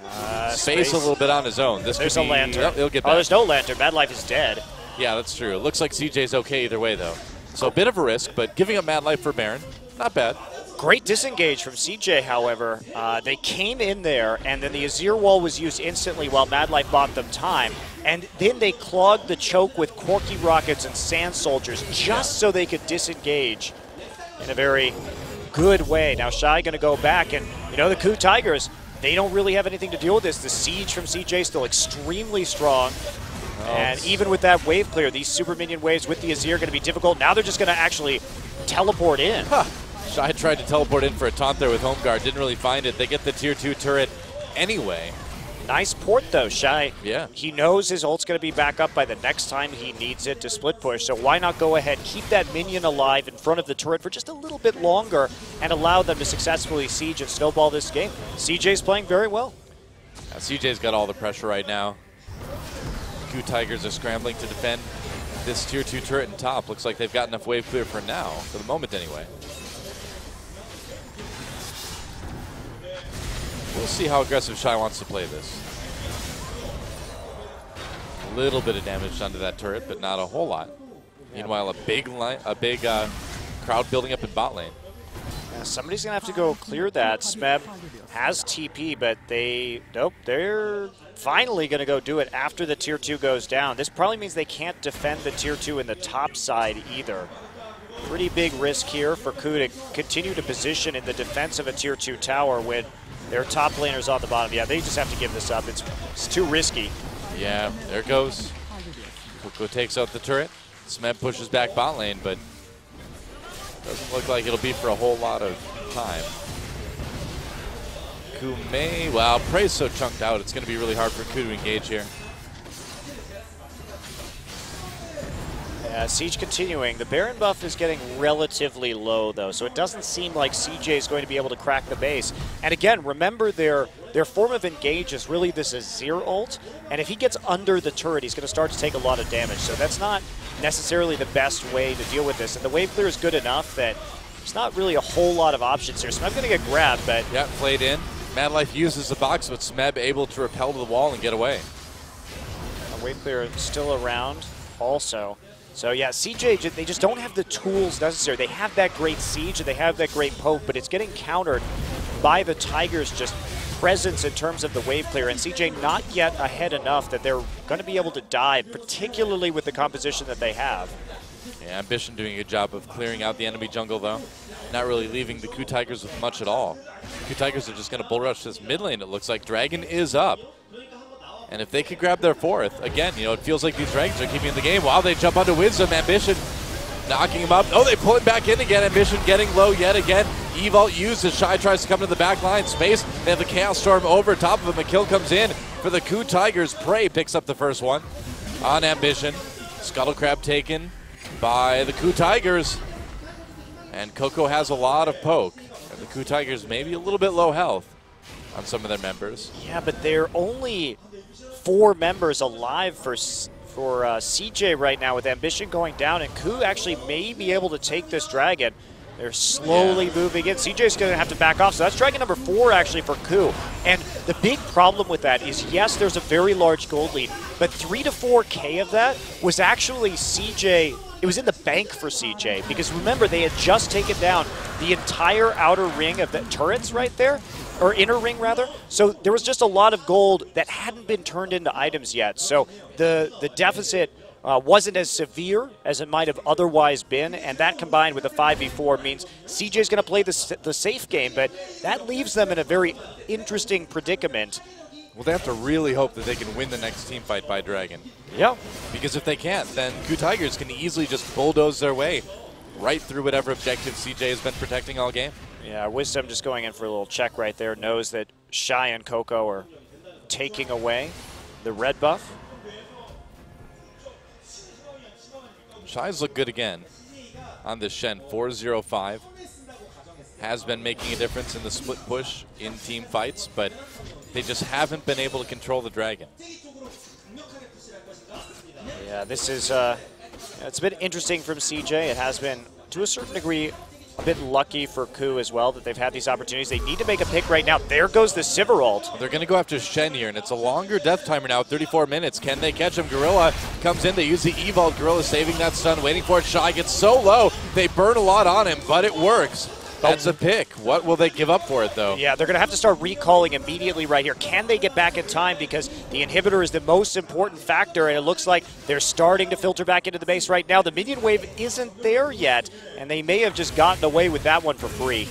Uh, space, space, a little bit on his own. This there's a be, lantern. Oh, he'll get back. Oh, there's no lantern. Madlife is dead. Yeah, that's true. It looks like CJ's okay either way, though. So a bit of a risk, but giving up Madlife for Baron, not bad. Great disengage from CJ, however. Uh, they came in there, and then the Azir wall was used instantly while Madlife bought them time. And then they clogged the choke with Corki Rockets and Sand Soldiers just so they could disengage in a very good way. Now Shy going to go back, and you know the KOO Tigers, they don't really have anything to deal with this. The siege from CJ still extremely strong. Oh. And even with that wave clear, these super minion waves with the Azir are going to be difficult. Now they're just going to actually teleport in. Huh. Shy tried to teleport in for a taunt there with Home Guard. Didn't really find it. They get the tier 2 turret anyway. Nice port, though, Shy. Yeah. He knows his ult's going to be back up by the next time he needs it to split push, so why not go ahead, keep that minion alive in front of the turret for just a little bit longer and allow them to successfully siege and snowball this game. CJ's playing very well. Yeah, CJ's got all the pressure right now. KOO Tigers are scrambling to defend this tier 2 turret in top. Looks like they've got enough wave clear for now, for the moment anyway. We'll see how aggressive Shy wants to play this. A little bit of damage done to that turret, but not a whole lot. Meanwhile, a big line, a big uh, crowd building up in bot lane. Yeah, somebody's gonna have to go clear that. Smeb has TP, but they nope. They're finally gonna go do it after the tier two goes down. This probably means they can't defend the tier two in the top side either. Pretty big risk here for KOO to continue to position in the defense of a tier two tower when their top laners on the bottom. Yeah, they just have to give this up. It's, it's too risky. Yeah, there it goes. Coco takes out the turret. Smeb pushes back bot lane, but doesn't look like it'll be for a whole lot of time. Kume, wow, PraY's so chunked out, it's going to be really hard for KOO to engage here. Uh, Siege continuing. The Baron buff is getting relatively low, though, so it doesn't seem like CJ is going to be able to crack the base. And again, remember their their form of engage is really this Azir ult, and if he gets under the turret, he's going to start to take a lot of damage. So that's not necessarily the best way to deal with this. And the wave clear is good enough that there's not really a whole lot of options here. So I'm going to get grabbed, but... Yeah, played in. Madlife uses the box, but Smeb able to repel to the wall and get away. wave clear still around also. So yeah, CJ, they just don't have the tools necessary. They have that great siege and they have that great poke, but it's getting countered by the Tigers' just presence in terms of the wave clear. And CJ not yet ahead enough that they're going to be able to dive, particularly with the composition that they have. Yeah, Ambition doing a good job of clearing out the enemy jungle, though. Not really leaving the KOO Tigers with much at all. KOO Tigers are just going to bull rush this mid lane, it looks like. Dragon is up. And if they could grab their fourth, again, you know, it feels like these Dragons are keeping the game while they jump onto Wisdom. Ambition knocking him up. Oh, they pull him back in again. Ambition getting low yet again. Evolt uses. Shy tries to come to the back line. Space. They have the Chaos Storm over top of him. A kill comes in for the KOO Tigers. PraY picks up the first one on Ambition. Scuttle Crab taken by the KOO Tigers. And Coco has a lot of poke. The KOO Tigers maybe a little bit low health on some of their members. Yeah, but they're only four members alive for for uh, CJ right now with Ambition going down, and KOO actually may be able to take this Dragon. They're slowly yeah. moving in. CJ's going to have to back off. So that's Dragon number four, actually, for KOO. And the big problem with that is, yes, there's a very large gold lead, but 3 to 4K of that was actually CJ it was in the bank for CJ because remember they had just taken down the entire outer ring of the turrets right there, or inner ring rather. So there was just a lot of gold that hadn't been turned into items yet. So the the deficit uh, wasn't as severe as it might have otherwise been, and that combined with a 5v4 means CJ's going to play the, the safe game, but that leaves them in a very interesting predicament well, they have to really hope that they can win the next team fight by Dragon. Yeah. Because if they can't, then KOO Tigers can easily just bulldoze their way right through whatever objective CJ has been protecting all game. Yeah, Wisdom just going in for a little check right there, knows that Shy and Coco are taking away the red buff. Shy's look good again on this Shen. 405 has been making a difference in the split push in team fights, but they just haven't been able to control the Dragon. Yeah, this is, uh, it's been interesting from CJ. It has been, to a certain degree, a bit lucky for KOO as well that they've had these opportunities. They need to make a pick right now. There goes the Sivir ult. They're going to go after Shen here, and it's a longer death timer now, 34 minutes. Can they catch him? Gorilla comes in. They use the Evolve. Gorilla saving that stun, waiting for it. Shy gets so low. They burn a lot on him, but it works. That's a pick. What will they give up for it, though? Yeah, they're going to have to start recalling immediately right here. Can they get back in time? Because the inhibitor is the most important factor, and it looks like they're starting to filter back into the base right now. The minion wave isn't there yet, and they may have just gotten away with that one for free.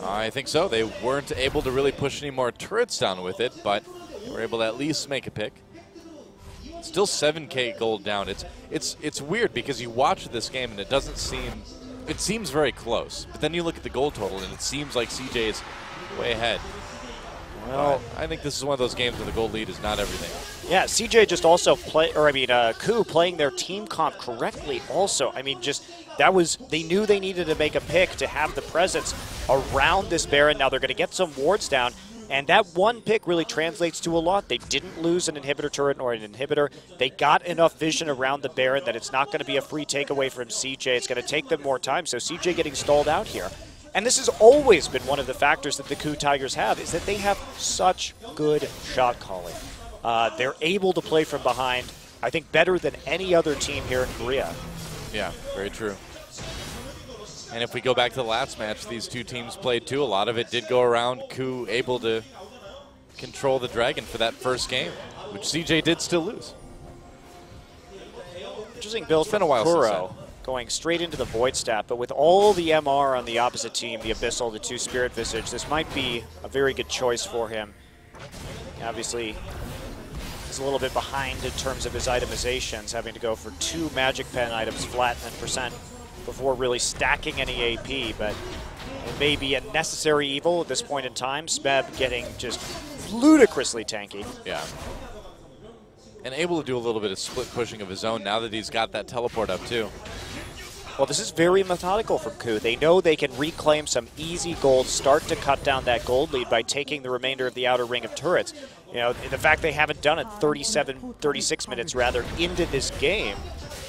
I think so. They weren't able to really push any more turrets down with it, but they were able to at least make a pick. Still 7k gold down. It's it's it's weird because you watch this game and it doesn't seem it seems very close. But then you look at the goal total, and it seems like CJ is way ahead. Well, I think this is one of those games where the goal lead is not everything. Yeah, CJ just also play, or I mean, uh, KOO playing their team comp correctly. Also, I mean, just that was they knew they needed to make a pick to have the presence around this Baron. Now they're going to get some wards down, and that one pick really translates to a lot. They didn't lose an inhibitor turret or an inhibitor. They got enough vision around the Baron that it's not going to be a free takeaway from CJ. It's going to take them more time. So CJ getting stalled out here. And this has always been one of the factors that the KOO Tigers have, is that they have such good shot calling. Uh, they're able to play from behind, I think, better than any other team here in Korea. Yeah, very true. And if we go back to the last match, these two teams played too. A lot of it did go around KOO able to control the Dragon for that first game, which CJ did still lose. Interesting build while Kuro, going straight into the Void Staff, but with all the MR on the opposite team, the Abyssal, the two Spirit Visage, this might be a very good choice for him. Obviously, he's a little bit behind in terms of his itemizations, having to go for two Magic Pen items flat and percent before really stacking any AP, but it may be a necessary evil at this point in time. Smeb getting just ludicrously tanky. Yeah. And able to do a little bit of split pushing of his own now that he's got that teleport up too. Well, this is very methodical from KOO. They know they can reclaim some easy gold, start to cut down that gold lead by taking the remainder of the outer ring of turrets. You know, the fact they haven't done it 37, 36 minutes rather into this game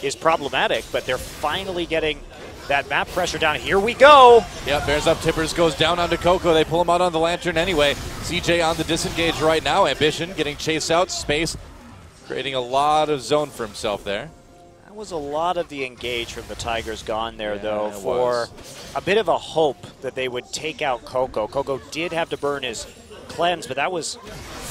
is problematic, but they're finally getting that map pressure down. Here we go. Yep, bears up. Tibbers goes down onto Coco. They pull him out on the lantern anyway. CJ on the disengage right now. Ambition getting chased out. Space creating a lot of zone for himself there. That was a lot of the engage from the Tigers gone there, yeah, though, for was. a bit of a hope that they would take out Coco. Coco did have to burn his cleanse, but that was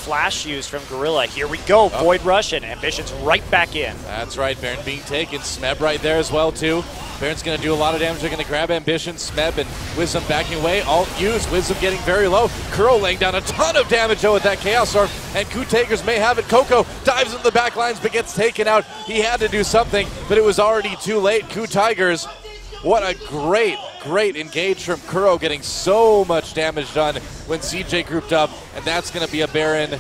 flash used from Gorilla. Here we go, Oh. Void Rush, and Ambition's right back in. That's right, Baron being taken. Smeb right there as well, too. Baron's going to do a lot of damage. They're going to grab Ambition, Smeb, and Wisdom backing away. Alt use, Wisdom getting very low. Kuro laying down a ton of damage, though, with that Chaos Storm. And KOO Takers may have it. Coco dives into the back lines, but gets taken out. He had to do something, but it was already too late. KOO Tigers, what a great, great engage from Kuro, getting so much damage done when CJ grouped up. And that's going to be a Baron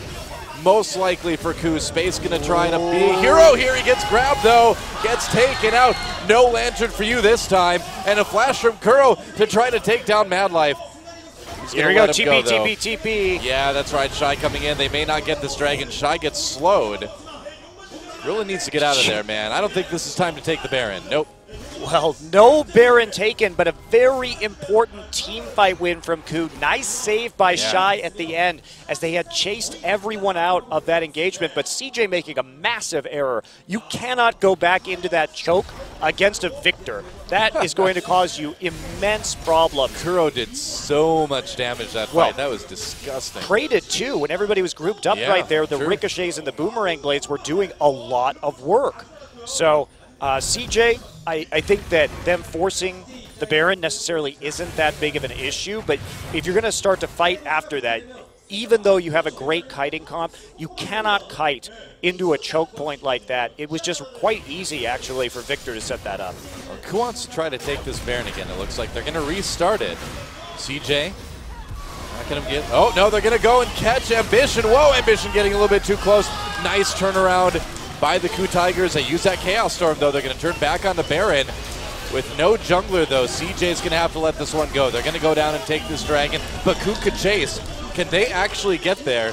most likely for KOO. Space gonna try and be a hero here. He gets grabbed though, gets taken out. No lantern for you this time, and a flash from Kuro to try to take down Madlife. Here we go, TP, though. TP, TP. Yeah, that's right. Shy coming in. They may not get this dragon. Shy gets slowed. Really needs to get out of there, man. I don't think this is time to take the Baron. Nope. Well, no Baron taken, but a very important team fight win from KOO. Nice save by Yeah. Shy at the end as they had chased everyone out of that engagement, but CJ making a massive error. You cannot go back into that choke against a Viktor. That is (laughs) going to cause you immense problems. Kuro did so much damage that Well, fight. That was disgusting. Traded too, when everybody was grouped up Yeah, right there, the sure. ricochets and the boomerang blades were doing a lot of work. So, uh, CJ, I, I think that them forcing the Baron necessarily isn't that big of an issue, but if you're going to start to fight after that, even though you have a great kiting comp, you cannot kite into a choke point like that. It was just quite easy, actually, for Viktor to set that up. Wants to try to take this Baron again? It looks like they're going to restart it. CJ, not going to get. Oh, no, they're going to go and catch Ambition. Whoa, Ambition getting a little bit too close. Nice turnaround by the KOO Tigers. They use that Chaos Storm, though. They're going to turn back on the Baron. With no jungler, though, CJ's going to have to let this one go. They're going to go down and take this dragon. But KOO could chase. Can they actually get there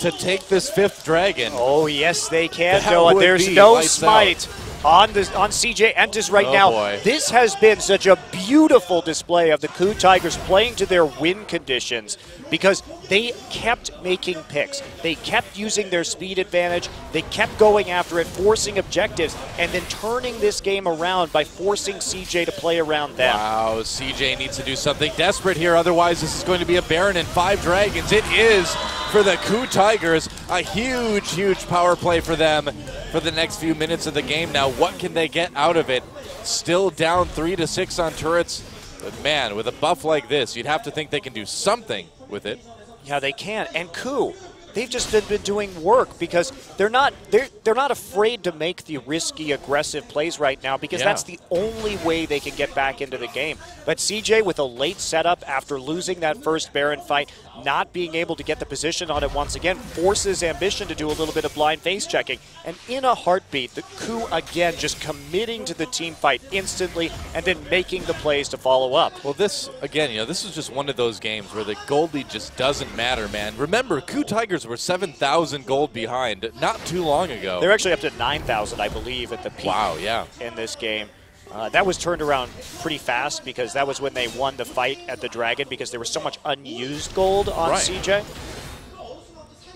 to take this fifth dragon? Oh, yes, they can, That Noah. There's no smite on the on CJ Entus right Oh, now. boy. This has been such a beautiful display of the KOO Tigers playing to their win conditions because they kept making picks. They kept using their speed advantage. They kept going after it, forcing objectives, and then turning this game around by forcing CJ to play around them. Wow, CJ needs to do something desperate here. Otherwise, this is going to be a Baron and five dragons. It is for the KOO Tigers. A huge, huge power play for them for the next few minutes of the game. Now, what can they get out of it? Still down three to six on turrets. But man, with a buff like this, you'd have to think they can do something with it. Yeah, they can. And KOO, they've just been, been doing work because they're not they're they're not afraid to make the risky, aggressive plays right now because Yeah. that's the only way they can get back into the game. But CJ with a late setup after losing that first Baron fight, not being able to get the position on it once again, forces Ambition to do a little bit of blind face checking. And in a heartbeat, the KOO again just committing to the team fight instantly and then making the plays to follow up. Well, this, again, you know, this is just one of those games where the gold lead just doesn't matter, man. Remember, KOO Tigers were 7,000 gold behind not too long ago. They're actually up to 9,000, I believe, at the peak. Wow, yeah. in this game. Uh, that was turned around pretty fast because that was when they won the fight at the Dragon because there was so much unused gold on Right. CJ.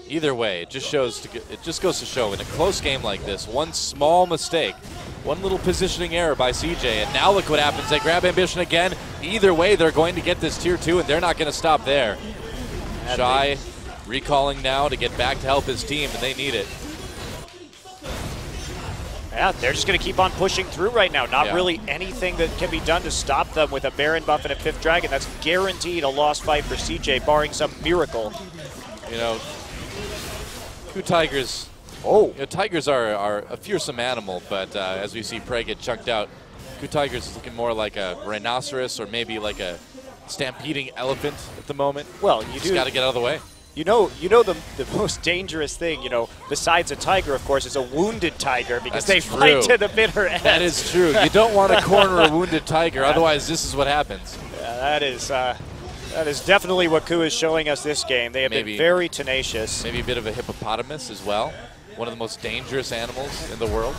Either way, it just shows to, it just goes to show in a close game like this, one small mistake, one little positioning error by CJ, and now look what happens. They grab ambition again. Either way, they're going to get this tier two, and they're not going to stop there. Shy recalling now to get back to help his team, and they need it. Yeah, they're just going to keep on pushing through right now. Not Yeah. really anything that can be done to stop them with a Baron buff and a Fifth Dragon. That's guaranteed a lost fight for CJ, barring some miracle. You know, two tigers. Oh, You know, tigers are, are a fearsome animal, but uh, as we see PraY get chunked out, KOO Tigers is looking more like a rhinoceros or maybe like a stampeding elephant at the moment. well, you Just do. got to get out of the way. You know, you know the the most dangerous thing, you know, besides a tiger, of course, is a wounded tiger because That's they fight to the bitter end. That is true. You don't want to corner a (laughs) wounded tiger, otherwise this is what happens. Yeah, that is uh, that is definitely what KOO is showing us this game. They have Maybe. been very tenacious. Maybe a bit of a hippopotamus as well. One of the most dangerous animals in the world.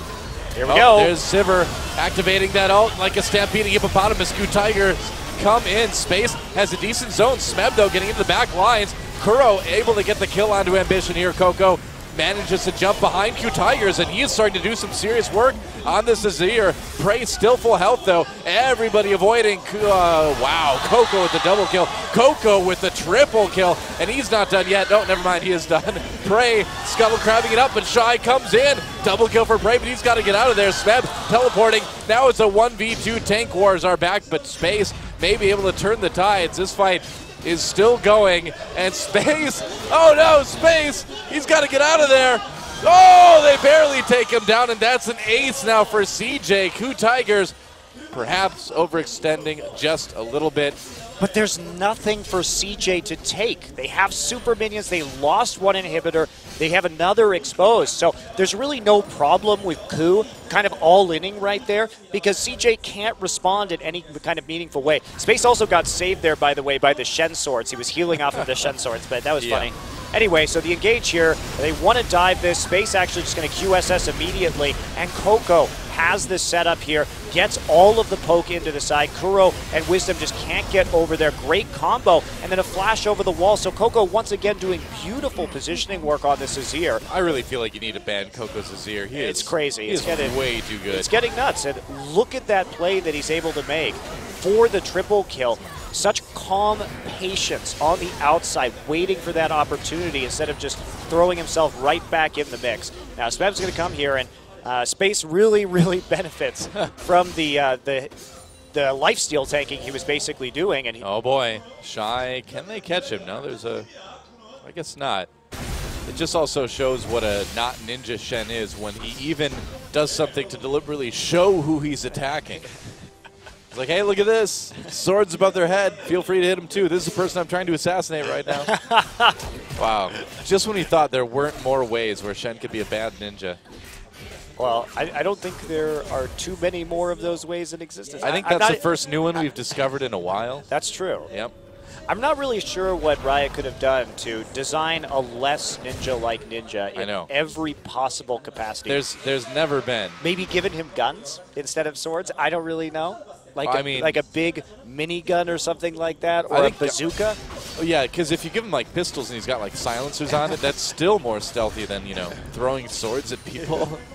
Here we Oh, go. There's Sivir activating that ult like a stampeding hippopotamus. KOO Tiger come in. Space has a decent zone. Smeb, though, getting into the back lines. Kuro able to get the kill onto Ambition here. Coco manages to jump behind Q Tigers, and he is starting to do some serious work on this Azir. PraY still full health, though. Everybody avoiding. Uh, wow, Coco with the double kill. Coco with the triple kill, and he's not done yet. No, never mind, he is done. (laughs) PraY scuttle crabbing it up, and Shy comes in. Double kill for PraY, but he's got to get out of there. Smeb teleporting. Now it's a 1v2. Tank wars are back, but Space may be able to turn the tides. This fight is still going, and Space, oh no, Space, he's got to get out of there. Oh, they barely take him down, and that's an ace now for CJ. KOO Tigers perhaps overextending just a little bit. But there's nothing for CJ to take. They have super minions. They lost one inhibitor. They have another exposed. So there's really no problem with KOO kind of all inning right there because CJ can't respond in any kind of meaningful way. Space also got saved there, by the way, by the Shen swords. He was healing off of the Shen swords, but that was Yeah. funny. Anyway, so the engage here, they want to dive this. Space actually just going to QSS immediately, and Coco has this setup here, gets all of the poke into the side. Kuro and Wisdom just can't get over there. Great combo, and then a flash over the wall. So Coco once again doing beautiful positioning work on this Azir. I really feel like you need to ban Coco's Azir. He is, It's crazy. He It's is getting- way too good. It's getting nuts, and look at that play that he's able to make for the triple kill. Such calm patience on the outside, waiting for that opportunity instead of just throwing himself right back in the mix. Now, Smeb's going to come here, and uh, Space really, really (laughs) benefits from the uh, the the lifesteal tanking he was basically doing, and Oh boy, Shy, can they catch him? No, there's a. I guess not. It just also shows what a not ninja Shen is when he even does something to deliberately show who he's attacking. It's like, hey, look at this. Swords above their head. Feel free to hit him too. This is the person I'm trying to assassinate right now. (laughs) wow. Just when he thought there weren't more ways where Shen could be a bad ninja. Well, I, I don't think there are too many more of those ways in existence. I think that's not- the first new one we've discovered in a while. That's true. Yep. I'm not really sure what Riot could have done to design a less ninja-like ninja in I know. every possible capacity. There's there's never been maybe given him guns instead of swords. I don't really know. Like I a, mean- like a big minigun or something like that, or a bazooka. Oh, yeah, because if you give him like pistols and he's got like silencers on it, that's still more stealthy than you know throwing swords at people. (laughs)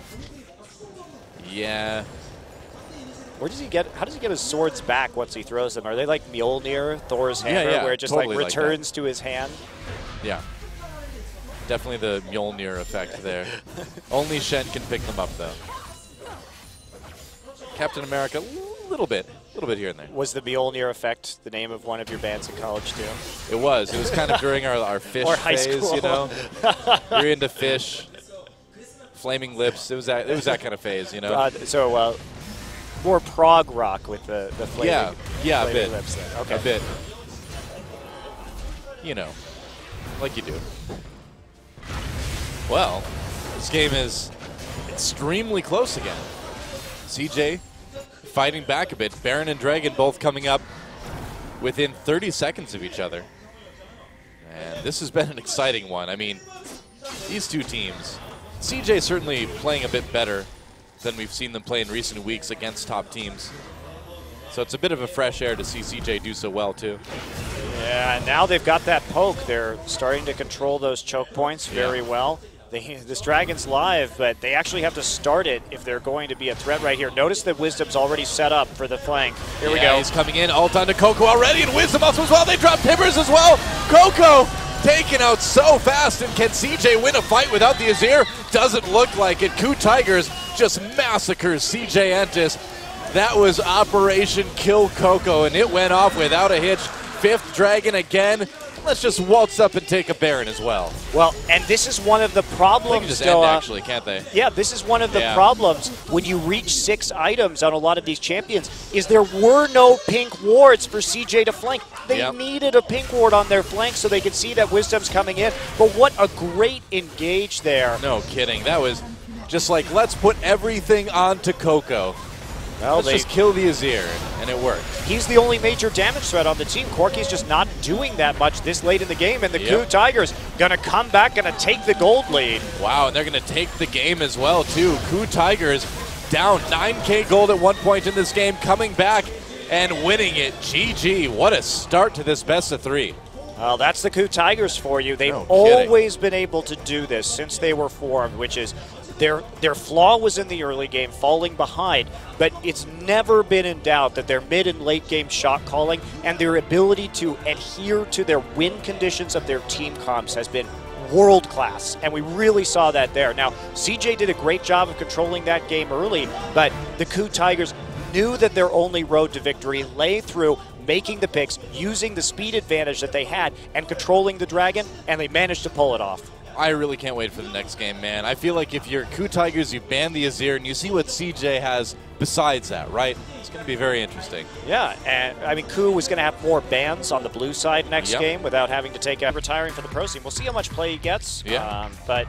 yeah, Where does he get? How does he get his swords back once he throws them? Are they like Mjolnir, Thor's Yeah, hammer, yeah, where it just totally like like returns to his hand? yeah. Definitely the Mjolnir effect there. (laughs) Only Shen can pick them up though. Captain America, a little bit, a little bit here and there. Was the Mjolnir effect the name of one of your bands in college too? It was. It was kind of during our, our (laughs) Phish Or high phase, you know. (laughs) You're into Phish, flaming lips. It was that. It was that kind of phase, you know. Uh, so uh, more prog rock with the the flaming, Yeah, yeah, a bit. lips. Then. Okay, A bit. You know, like you do. Well, this game is extremely close again. CJ fighting back a bit. Baron and Dragon both coming up within 30 seconds of each other. And this has been an exciting one. I mean, these two teams, CJ certainly playing a bit better than we've seen them play in recent weeks against top teams. So it's a bit of a fresh air to see CJ do so well too. Yeah, and now they've got that poke. They're starting to control those choke points very Yeah. well. They, this Dragon's live, but they actually have to start it if they're going to be a threat right here. Notice that Wisdom's already set up for the flank. Here we go. He's coming in. Ult onto Coco already, and Wisdom also as well. They drop Tibbers as well. Coco taken out so fast, and can CJ win a fight without the Azir? Doesn't look like it. KOO Tigers just massacres CJ Entus. That was Operation Kill Coco, and it went off without a hitch. Fifth Dragon again. Let's just waltz up and take a Baron as well. Well, and this is one of the They can problems, just end, actually, can't they? Yeah, this is one of the Yeah. problems when you reach six items on a lot of these champions. Is there were no pink wards for CJ to flank. They Yep. needed a pink ward on their flank so they could see that Wisdom's coming in. But what a great engage there. No kidding. That was just like, let's put everything onto Coco. Well, Let's they, just kill the Azir, and it worked. he's the only major damage threat on the team. Corki's just not doing that much this late in the game, and the Yep. KOO Tigers gonna come back, gonna take the gold lead. Wow, and they're going to take the game as well, too. KOO Tigers down 9K gold at one point in this game, coming back and winning it. GG. What a start to this best of three. Well, that's the KOO Tigers for you. They've No always been able to do this since they were formed, which is their their flaw was in the early game, falling behind, but it's never been in doubt that their mid and late game shot calling and their ability to adhere to their win conditions of their team comps has been world class, and we really saw that there. Now, CJ did a great job of controlling that game early, but the KOO Tigers knew that their only road to victory lay through making the picks, using the speed advantage that they had, and controlling the dragon, and they managed to pull it off. I really can't wait for the next game, man. I feel like if you're KOO Tigers, you ban the Azir, and you see what CJ has besides that, right? It's going to be very interesting. Yeah, and I mean, KOO was going to have more bans on the blue side next Yep. game without having to take out retiring for the pro team. We'll see how much play he gets. Yeah. Um, but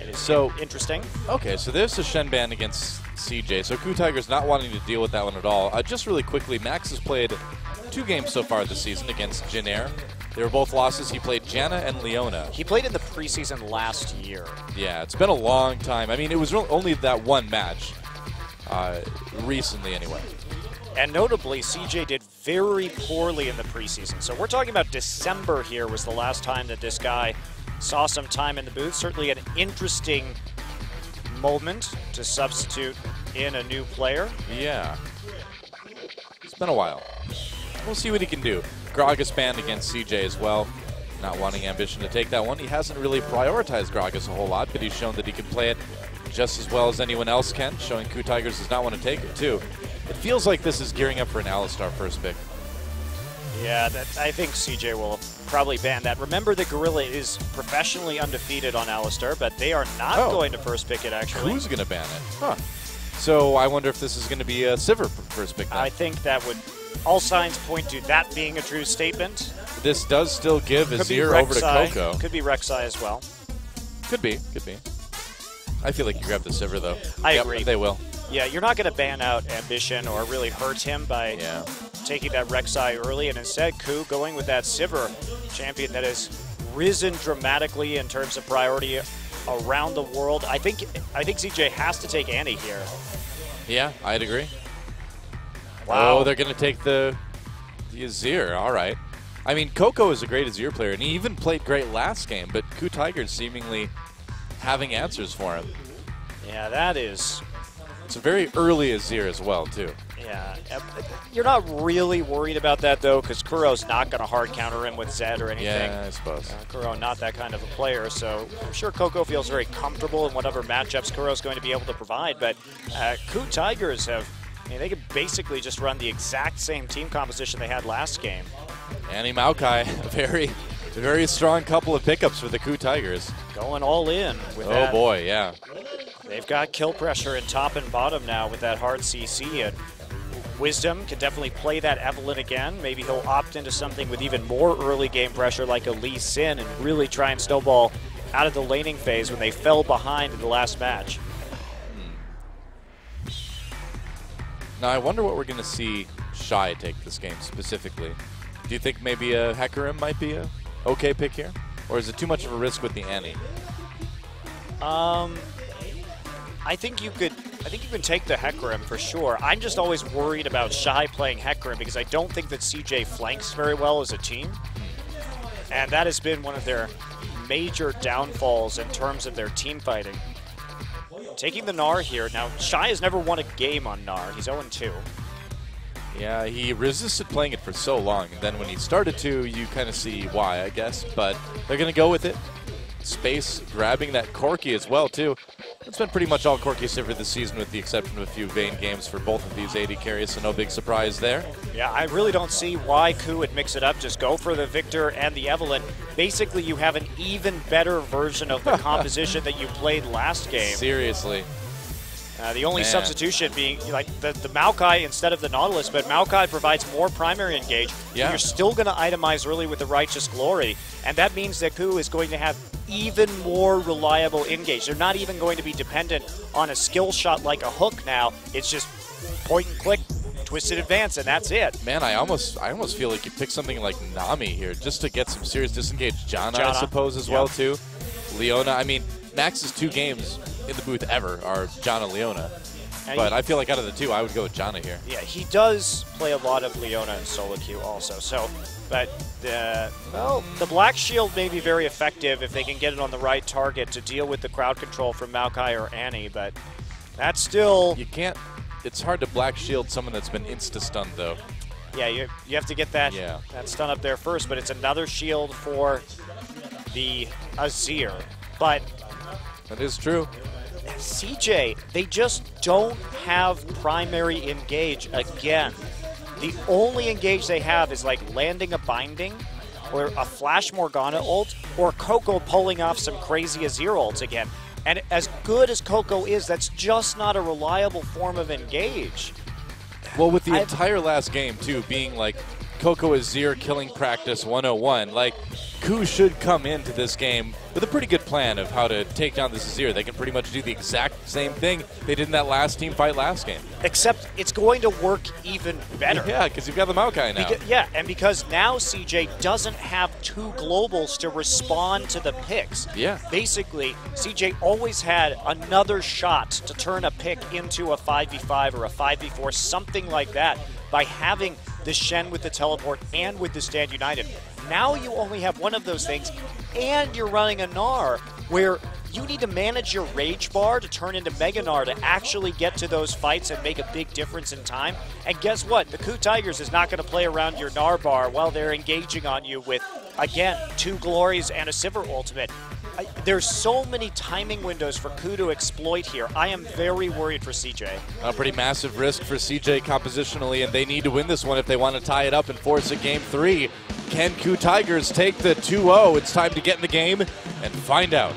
it is So- interesting. Okay, so there's the Shen ban against CJ. So KOO Tigers not wanting to deal with that one at all. Uh, just really quickly, Max has played two games so far this season against Jin Air. They were both losses. He played Janna and Leona. He played in the preseason last year. Yeah, it's been a long time. I mean, it was only that one match, uh, recently anyway. And notably, CJ did very poorly in the preseason. So we're talking about December here was the last time that this guy saw some time in the booth. Certainly an interesting moment to substitute in a new player. Yeah. It's been a while. We'll see what he can do. Gragas banned against CJ as well. Not wanting ambition to take that one. He hasn't really prioritized Gragas a whole lot, but he's shown that he can play it just as well as anyone else can, showing KOO Tigers does not want to take it too. It feels like this is gearing up for an Alistar first pick. Yeah, that, I think CJ will probably ban that. Remember, the Gorilla is professionally undefeated on Alistar, but they are not Oh. going to first pick it, actually. Who's going to ban it? Huh. So I wonder if this is going to be a Sivir first pick then. I think that would. All signs point to that being a true statement. this does still give Could Azir over to Coco. Could be Rek'Sai as well. Could be, could be. I feel like you grabbed the Sivir though. I Yep, agree. They will. Yeah, you're not going to ban out Ambition or really hurt him by Yeah. taking that Rek'Sai early, and instead, KOO going with that Sivir champion that has risen dramatically in terms of priority around the world. I think I think CJ has to take Annie here. Yeah, I'd agree. Wow. Oh, they're going to take the, the Azir. All right. I mean, Coco is a great Azir player, and he even played great last game, but KOO Tigers seemingly having answers for him. Yeah, that is. It's a very early Azir as well, too. Yeah, you're not really worried about that though, because Kuro's not going to hard counter him with Zed or anything. Yeah, I suppose. Uh, Kuro not that kind of a player, so I'm sure Coco feels very comfortable in whatever matchups Kuro's going to be able to provide. But uh, KOO Tigers have, I mean, they could basically just run the exact same team composition they had last game. Annie Maokai, (laughs) a very, a very strong couple of pickups for the KOO Tigers. Going all in with Oh that. boy, yeah. They've got kill pressure in top and bottom now with that hard CC. And Wisdom can definitely play that Evelynn again. Maybe he'll opt into something with even more early game pressure like a Lee Sin and really try and snowball out of the laning phase when they fell behind in the last match. Now I wonder what we're going to see Shy take this game specifically. Do you think maybe a Hecarim might be a okay pick here, or is it too much of a risk with the Annie? Um, I think you could. I think you can take the Hecarim for sure. I'm just always worried about Shy playing Hecarim because I don't think that CJ flanks very well as a team, and that has been one of their major downfalls in terms of their team fighting. Taking the Gnar here now. Shy has never won a game on Gnar. He's 0-2. Yeah, he resisted playing it for so long, and then when he started to, you kind of see why, I guess. But they're going to go with it. Space grabbing that Corki as well, too. It's been pretty much all Corki Sivir this season, with the exception of a few Vayne games for both of these AD carries, so no big surprise there. Yeah, I really don't see why KOO would mix it up. Just go for the Viktor and the Evelynn. Basically, you have an even better version of the (laughs) composition that you played last game. Seriously. Uh, the only Man. substitution being like the, the Maokai instead of the Nautilus, but Maokai provides more primary engage. So Yeah. You're still going to itemize early with the Righteous Glory, and that means that KOO is going to have even more reliable engage. They're not even going to be dependent on a skill shot like a hook now. It's just point and click, twisted advance, and that's it. Man, I almost I almost feel like you pick something like Nami here just to get some serious disengage. Janna, I suppose, as yeah. well, too. Leona, I mean, Max's two games in the booth ever are Janna Leona. And But he- I feel like out of the two, I would go with Janna here. Yeah, he does play a lot of Leona and solo queue also. So, but the well, the Black Shield may be very effective if they can get it on the right target to deal with the crowd control from Maokai or Annie. But that's still You can't. It's hard to black shield someone that's been insta stunned though. yeah. You you have to get that Yeah. that stun up there first. But it's another shield for the Azir. But That is true. CJ, they just don't have primary engage again. The only engage they have is like landing a binding or a Flash Morgana ult or Coco pulling off some crazy Azir ults again. And as good as Coco is, that's just not a reliable form of engage. Well, with the I've- entire last game too being like Coco Azir killing practice 101, like KOO should come into this game with a pretty good plan of how to take down this Azir. They can pretty much do the exact same thing they did in that last team fight last game. Except it's going to work even better. Yeah, because you've got the Maokai now. Beca- yeah, and because now CJ doesn't have two globals to respond to the picks. Yeah. Basically, CJ always had another shot to turn a pick into a 5v5 or a 5v4, something like that, by having the Shen with the teleport and with the Stand United. Now you only have one of those things, and you're running a Gnar where you need to manage your rage bar to turn into Mega Gnar to actually get to those fights and make a big difference in time. And guess what? The KOO Tigers is not going to play around your Gnar bar while they're engaging on you with, again, two glories and a Sivir ultimate. I, there's so many timing windows for KOO to exploit here. I am very worried for CJ. A pretty massive risk for CJ compositionally, and they need to win this one if they want to tie it up and force a game three. Can KOO Tigers take the 2 0? It's time to get in the game and find out.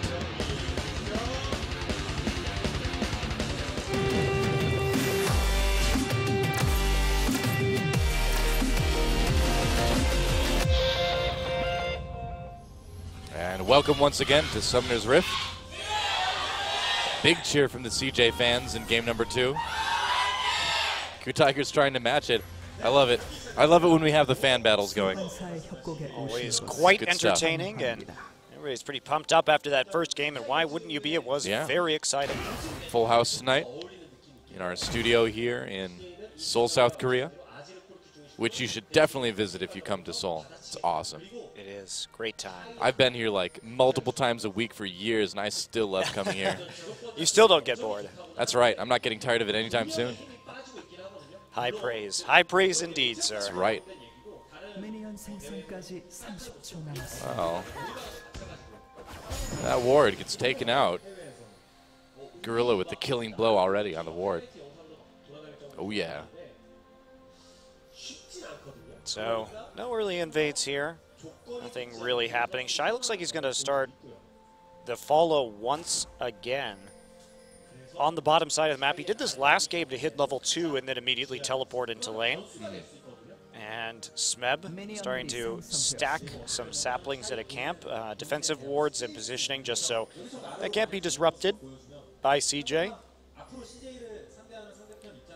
And welcome once again to Summoner's Rift. Big cheer from the CJ fans in game number two. KOO Tigers trying to match it. I love it. I love it when we have the fan battles going. Always quite Good stuff. entertaining, and everybody's pretty pumped up after that first game. And why wouldn't you be? It was Yeah. very exciting. Full house tonight in our studio here in Seoul, South Korea, which you should definitely visit if you come to Seoul. It's awesome is. Great time. I've been here like multiple times a week for years, and I still love coming here. (laughs) you still don't get bored. That's right. I'm not getting tired of it anytime soon. High praise. High praise indeed, sir. That's right. Wow. That ward gets taken out. Gorilla with the killing blow already on the ward. Oh, yeah. So, no early invades here. Nothing really happening. Shy looks like he's going to start the follow once again on the bottom side of the map. He did this last game to hit level 2 and then immediately teleport into lane. And Smeb starting to stack some saplings at a camp. Uh, defensive wards and positioning just so that can't be disrupted by CJ.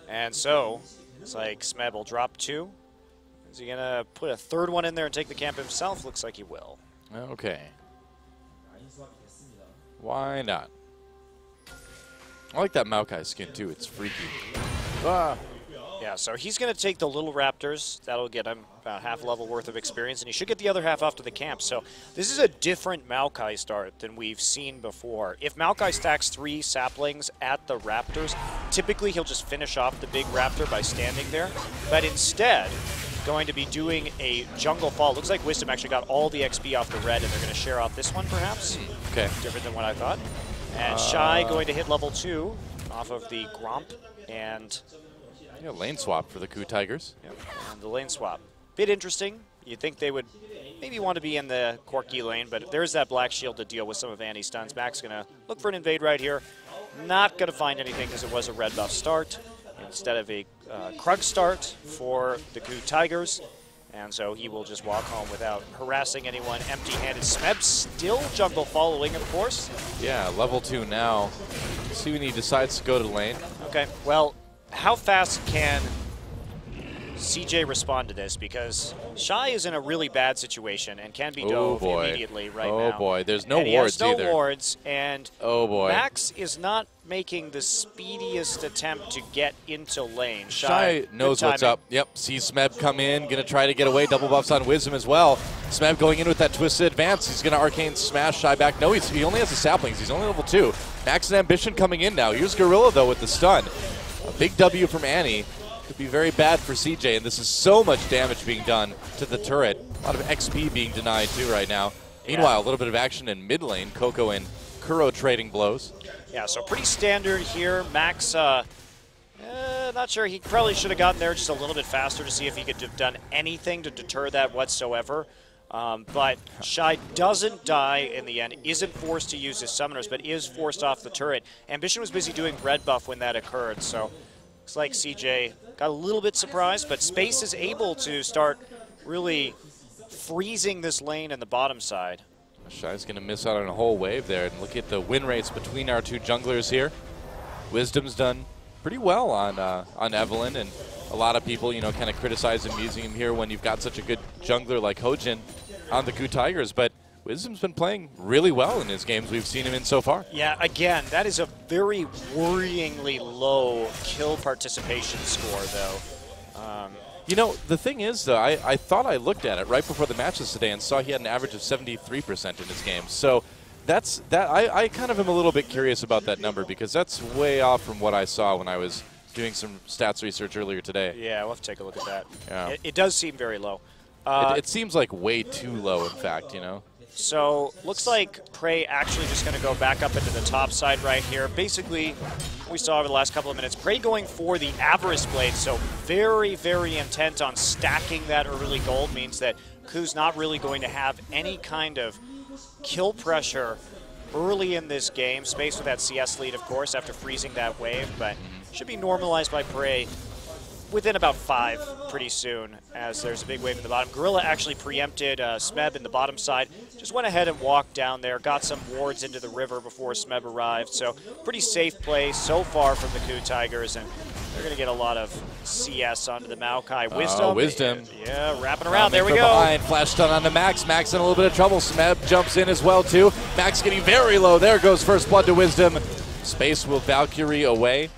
And so, it's like Smeb will drop two. Is he going to put a third one in there and take the camp himself? Looks like he will. Okay. Why not? I like that Maokai skin too. It's freaky. Ah. Yeah, so he's going to take the little Raptors. That'll get him about half level worth of experience, and he should get the other half off to the camp. So this is a different Maokai start than we've seen before. If Maokai stacks three saplings at the Raptors, typically he'll just finish off the big Raptor by standing there. But instead, going to be doing a jungle fall. Looks like Wisdom actually got all the XP off the red, and they're going to share off this one, perhaps. Okay. Different than what I thought. And Shy uh. going to hit level two off of the Gromp and Yeah, lane swap for the KOO Tigers. Yep, and the lane swap. Bit interesting. You'd think they would maybe want to be in the Corki lane, but there's that Black Shield to deal with some of Annie's stuns. Max going to look for an invade right here. Not going to find anything because it was a red buff start instead of a uh, Krug start for the KOO Tigers. And so he will just walk home without harassing anyone empty-handed. Smeb still jungle following, of course. Yeah, level two now. See when he decides to go to lane. Okay, well, how fast can CJ respond to this? Because Shy is in a really bad situation and can be Oh dove boy. immediately right oh now. Oh boy, there's no and wards no either. wards, and Oh boy. Max is not making the speediest attempt to get into lane. Shy good knows what's up. Yep, sees Smeb come in, gonna try to get away. Double buffs on Wisdom as well. Smeb going in with that twisted advance. He's gonna arcane smash Shy back. No, he's, he only has the saplings. He's only level two. Max and Ambition coming in now. Here's Gorilla though with the stun. A big W from Annie. Could be very bad for CJ, and this is so much damage being done to the turret. A lot of XP being denied too right now. Meanwhile, a little bit of action in mid lane. Coco and Kuro trading blows. Yeah, so pretty standard here. Max, uh, eh, not sure. He probably should have gotten there just a little bit faster to see if he could have done anything to deter that whatsoever. Um, but Shy doesn't die in the end, isn't forced to use his summoners, but is forced off the turret. Ambition was busy doing red buff when that occurred, so looks like CJ got a little bit surprised, but Space is able to start really freezing this lane in the bottom side. Shy's going to miss out on a whole wave there. And look at the win rates between our two junglers here. Wisdom's done pretty well on uh, on Evelynn, and a lot of people, you know, kind of criticize him using him here when you've got such a good jungler like Hojin on the KOO Tigers. But Wisdom's been playing really well in his games we've seen him in so far. Yeah, again, that is a very worryingly low kill participation score, though. Um, You know, the thing is, though, I, I thought I looked at it right before the matches today and saw he had an average of 73% in his game. So that's that. I, I kind of am a little bit curious about that number because that's way off from what I saw when I was doing some stats research earlier today. yeah, we'll have to take a look at that. Yeah. It, it does seem very low. Uh, it, it seems like way too low, in fact, you know? So looks like PraY actually just going to go back up into the top side right here. Basically, we saw over the last couple of minutes, PraY going for the Avarice Blade. So very, very intent on stacking that early gold means that KOO's not really going to have any kind of kill pressure early in this game. Space with that CS lead, of course, after freezing that wave, but should be normalized by Prey within about five pretty soon as there's a big wave in the bottom. Gorilla actually preempted uh, Smeb in the bottom side. Just went ahead and walked down there, got some wards into the river before Smeb arrived. So pretty safe play so far from the KOO Tigers, and they're going to get a lot of CS onto the Maokai. Wisdom. Wisdom. Yeah, wrapping around. There we go. Behind, flash stun on the Max. Max in a little bit of trouble. Smeb jumps in as well, too. Max getting very low. There goes first blood to Wisdom. Space will Valkyrie away.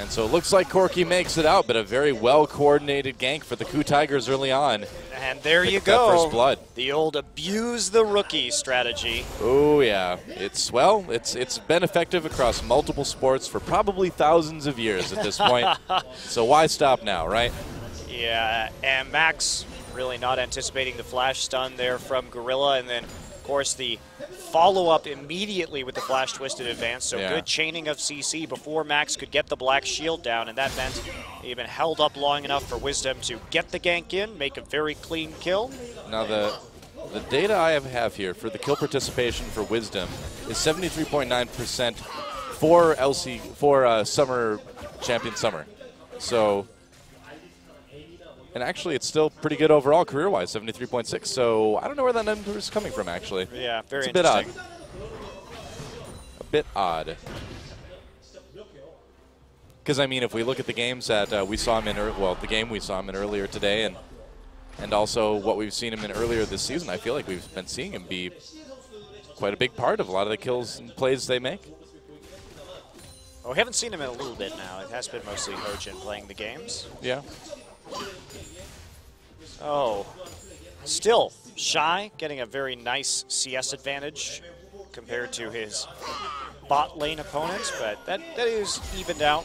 And so it looks like Corki makes it out, but a very well coordinated gank for the KOO Tigers early on. And there Pick you go. first blood. The old abuse the rookie strategy. Oh yeah, it's well, it's it's been effective across multiple sports for probably thousands of years at this point. (laughs) so why stop now, right? Yeah, and Max really not anticipating the flash stun there from Gorilla, and then, course, the follow-up immediately with the flash twisted advance. So Yeah. good chaining of CC before Max could get the black shield down, and that meant he even held up long enough for Wisdom to get the gank in, make a very clean kill. Now the the data I have, have here for the kill participation for Wisdom is 73.9% for LC for uh, Summer Champion Summer. So and actually it's still pretty good overall career-wise, 73.6. So I don't know where that number is coming from actually. Yeah, very It's a bit odd. interesting. A bit odd. Because I mean, if we look at the games that uh, we saw him in, well, the game we saw him in earlier today, and and also what we've seen him in earlier this season, I feel like we've been seeing him be quite a big part of a lot of the kills and plays they make. Well, we haven't seen him in a little bit now. It has been mostly Hojin playing the games. Yeah. Oh, still shy, getting a very nice CS advantage compared to his bot lane opponents, but that, that is evened out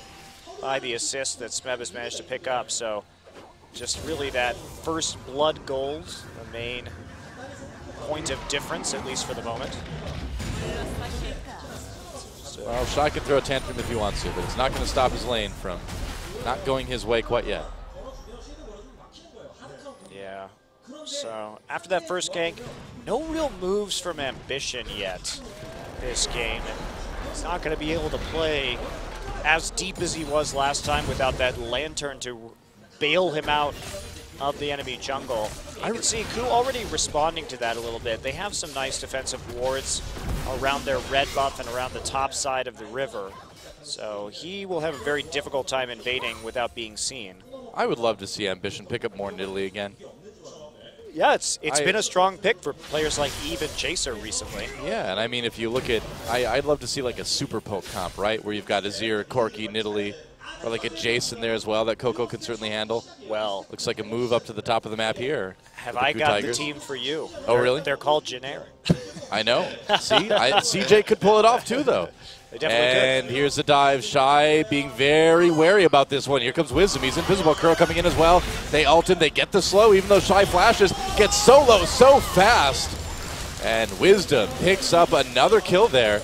by the assist that Smeb has managed to pick up. So just really that first blood gold, the main point of difference, at least for the moment. Well, Shy can throw a tantrum if he wants to, but it's not going to stop his lane from not going his way quite yet. So after that first gank, no real moves from Ambition yet this game. He's not going to be able to play as deep as he was last time without that lantern to bail him out of the enemy jungle. You can see KOO already responding to that a little bit. They have some nice defensive wards around their red buff and around the top side of the river. So he will have a very difficult time invading without being seen. I would love to see Ambition pick up more Nidalee again. Yeah, it's it's I- been a strong pick for players like Eve and Chaser recently. Yeah, and I mean, if you look at, I, I'd love to see like a super poke comp, right, where you've got Azir, Corki, Nidalee, or like a Jason there as well that Coco can certainly handle. Well, Looks like a move up to the top of the map here. have I got Tigers. the team for you? Oh, They're- really? They're called generic. I know. (laughs) See, I, CJ could pull it off too, though. Definitely could. and here's the dive. Shy being very wary about this one. Here comes Wisdom. He's invisible. Curl coming in as well. They ult him. They get the slow, even though Shy flashes. Gets solo so fast. And Wisdom picks up another kill there.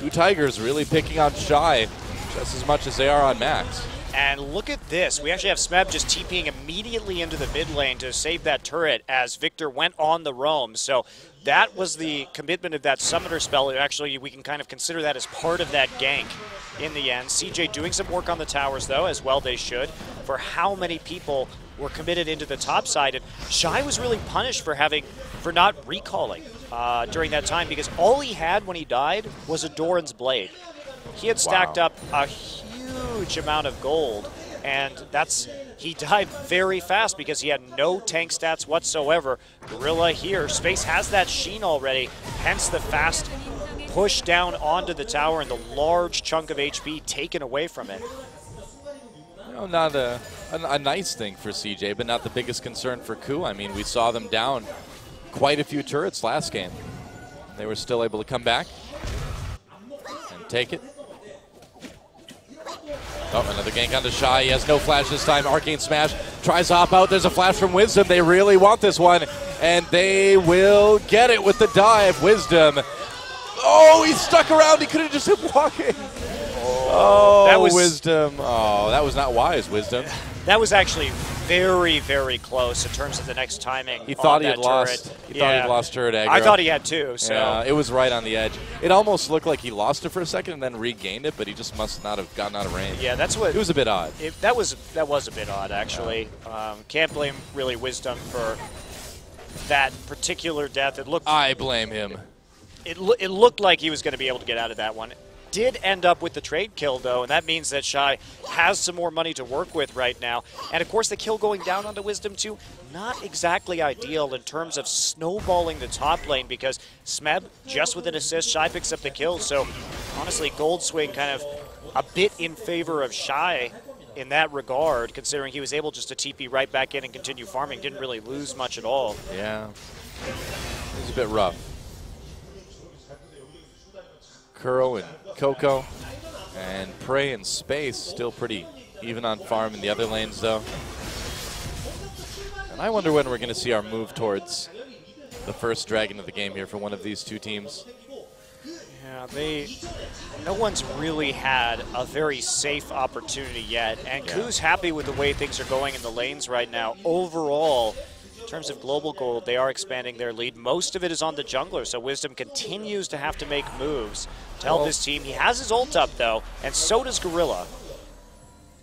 KOO Tigers really picking on Shy just as much as they are on Max. And look at this. We actually have Smeb just TPing immediately into the mid lane to save that turret as Viktor went on the roam. So that was the commitment of that summoner spell. Actually, we can kind of consider that as part of that gank in the end. CJ doing some work on the towers, though, as well they should, for how many people were committed into the top side. And Shy was really punished for having, for not recalling uh, during that time because all he had when he died was a Doran's Blade. He had stacked Wow. up a huge amount of gold, and that's he died very fast because he had no tank stats whatsoever. Gorilla here, Space has that sheen already, hence the fast push down onto the tower and the large chunk of HP taken away from it. You know, not a, a, a nice thing for CJ, but not the biggest concern for KOO. I mean, we saw them down quite a few turrets last game. They were still able to come back and take it. Oh, another gank onto Shy. He has no flash this time. Arcane Smash tries to hop out. There's a flash from Wisdom. They really want this one, and they will get it with the dive. Wisdom. Oh, he's stuck around. He could have just (laughs) been walking. Oh, That was- Wisdom. Oh, that was not wise, Wisdom. That was actually very, very close in terms of the next timing. He thought he had that lost. turret. He thought Yeah. he'd lost turret aggro. I thought he had too. So Yeah, it was right on the edge. It almost looked like he lost it for a second and then regained it, but he just must not have gotten out of range. yeah, that's what It was a bit odd. It, that was that was a bit odd, actually. Um, can't blame really wisdom for that particular death. It looked I blame him. it, loo- it looked like he was going to be able to get out of that one. Did end up with the trade kill though, and that means that Shy has some more money to work with right now. And of course, the kill going down onto Wisdom too, not exactly ideal in terms of snowballing the top lane because Smeb just with an assist, Shy picks up the kill. So honestly, Gold Swing kind of a bit in favor of Shy in that regard, considering he was able just to TP right back in and continue farming, didn't really lose much at all. Yeah. It was a bit rough. Kuro and Coco and PraY and Space still pretty even on farm in the other lanes though. And I wonder when we're going to see our move towards the first dragon of the game here for one of these two teams. Yeah, they. No one's really had a very safe opportunity yet, and Yeah. KOO's happy with the way things are going in the lanes right now. Overall, in terms of global gold, they are expanding their lead. Most of it is on the jungler, so Wisdom continues to have to make moves to help Well- his team. He has his ult up though, and so does Gorilla.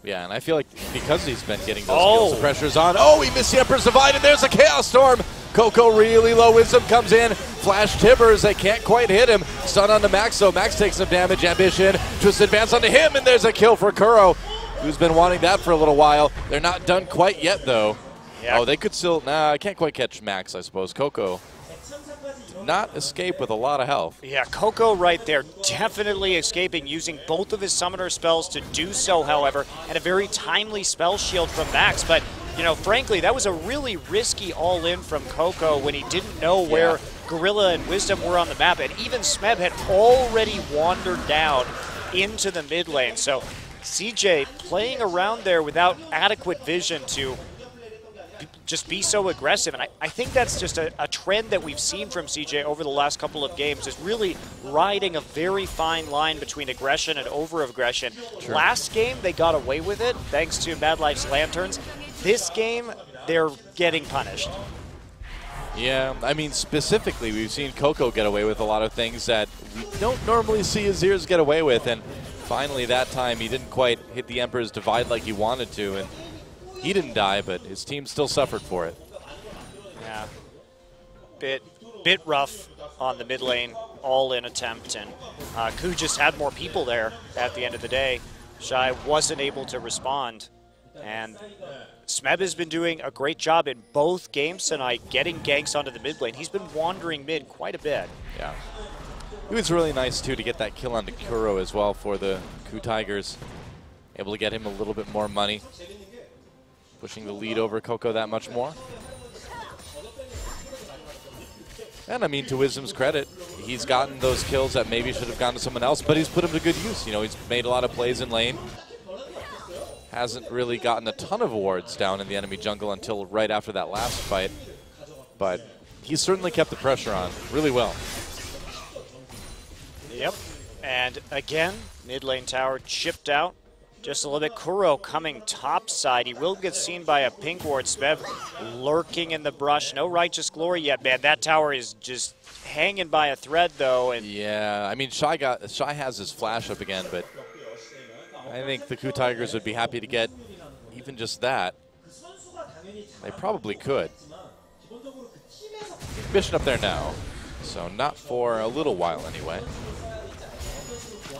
Yeah, and I feel like because he's been getting those Oh. kills, the pressure's on. Oh, he missed the Emperor's Divide, and there's a Chaos Storm. Coco really low. Wisdom comes in. Flash Tibbers. They can't quite hit him. Stun onto Max, so Max takes some damage. Ambition. Twist advance onto him, and there's a kill for Kuro, who's been wanting that for a little while. They're not done quite yet, though. Yeah. Oh, they could still. Nah, I can't quite catch Max, I suppose. Coco did not escape with a lot of health. Yeah, Coco right there, definitely escaping, using both of his summoner spells to do so, however, and a very timely spell shield from Max. But, you know, frankly, that was a really risky all in from Coco when he didn't know where Yeah. Gorilla and Wisdom were on the map, and even Smeb had already wandered down into the mid lane. So CJ playing around there without adequate vision to just be so aggressive. And I, I think that's just a, a trend that we've seen from CJ over the last couple of games is really riding a very fine line between aggression and over aggression. Last game, they got away with it thanks to Madlife's Lanterns. This game, they're getting punished. Yeah, I mean, specifically, we've seen Coco get away with a lot of things that we don't normally see Azirs get away with, and finally that time he didn't quite hit the Emperor's Divide like he wanted to, and he didn't die, but his team still suffered for it. Yeah. Bit bit rough on the mid lane all in attempt and uh, KOO just had more people there at the end of the day. Shy wasn't able to respond And Smeb has been doing a great job in both games tonight, getting ganks onto the mid lane. He's been wandering mid quite a bit. Yeah. It was really nice, too, to get that kill on Kuro as well for the KOO Tigers. Able to get him a little bit more money. Pushing the lead over Coco that much more. And I mean, to Wisdom's credit, he's gotten those kills that maybe should have gone to someone else, but he's put them to good use. You know, he's made a lot of plays in lane. Hasn't really gotten a ton of awards down in the enemy jungle until right after that last fight. But he's certainly kept the pressure on really well. Yep. And again, mid lane tower chipped out. Just a little bit. Kuro coming top side. He will get seen by a pink ward. Smeb lurking in the brush. No righteous glory yet, man. That tower is just hanging by a thread, though. And Yeah, I mean, Shy got Shy has his flash up again, but I think the KOO Tigers would be happy to get even just that. They probably could. Ambition up there now, so not for a little while anyway.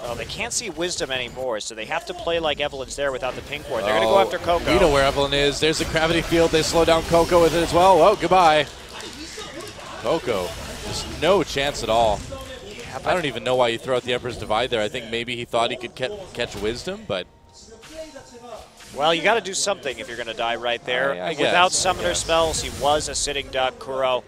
Well, they can't see Wisdom anymore, so they have to play like Evelynn's there without the pink ward. They're going to go Oh, after Coco. We know where Evelynn is. There's the gravity field. They slow down Coco with it as well. Oh, goodbye. Coco, just no chance at all. I don't even know why you throw out the Emperor's Divide there. I think maybe he thought he could ca- catch Wisdom, but Well, you got to do something if you're going to die right there. I- I Without guess, summoner spells, he was a sitting duck. Kuro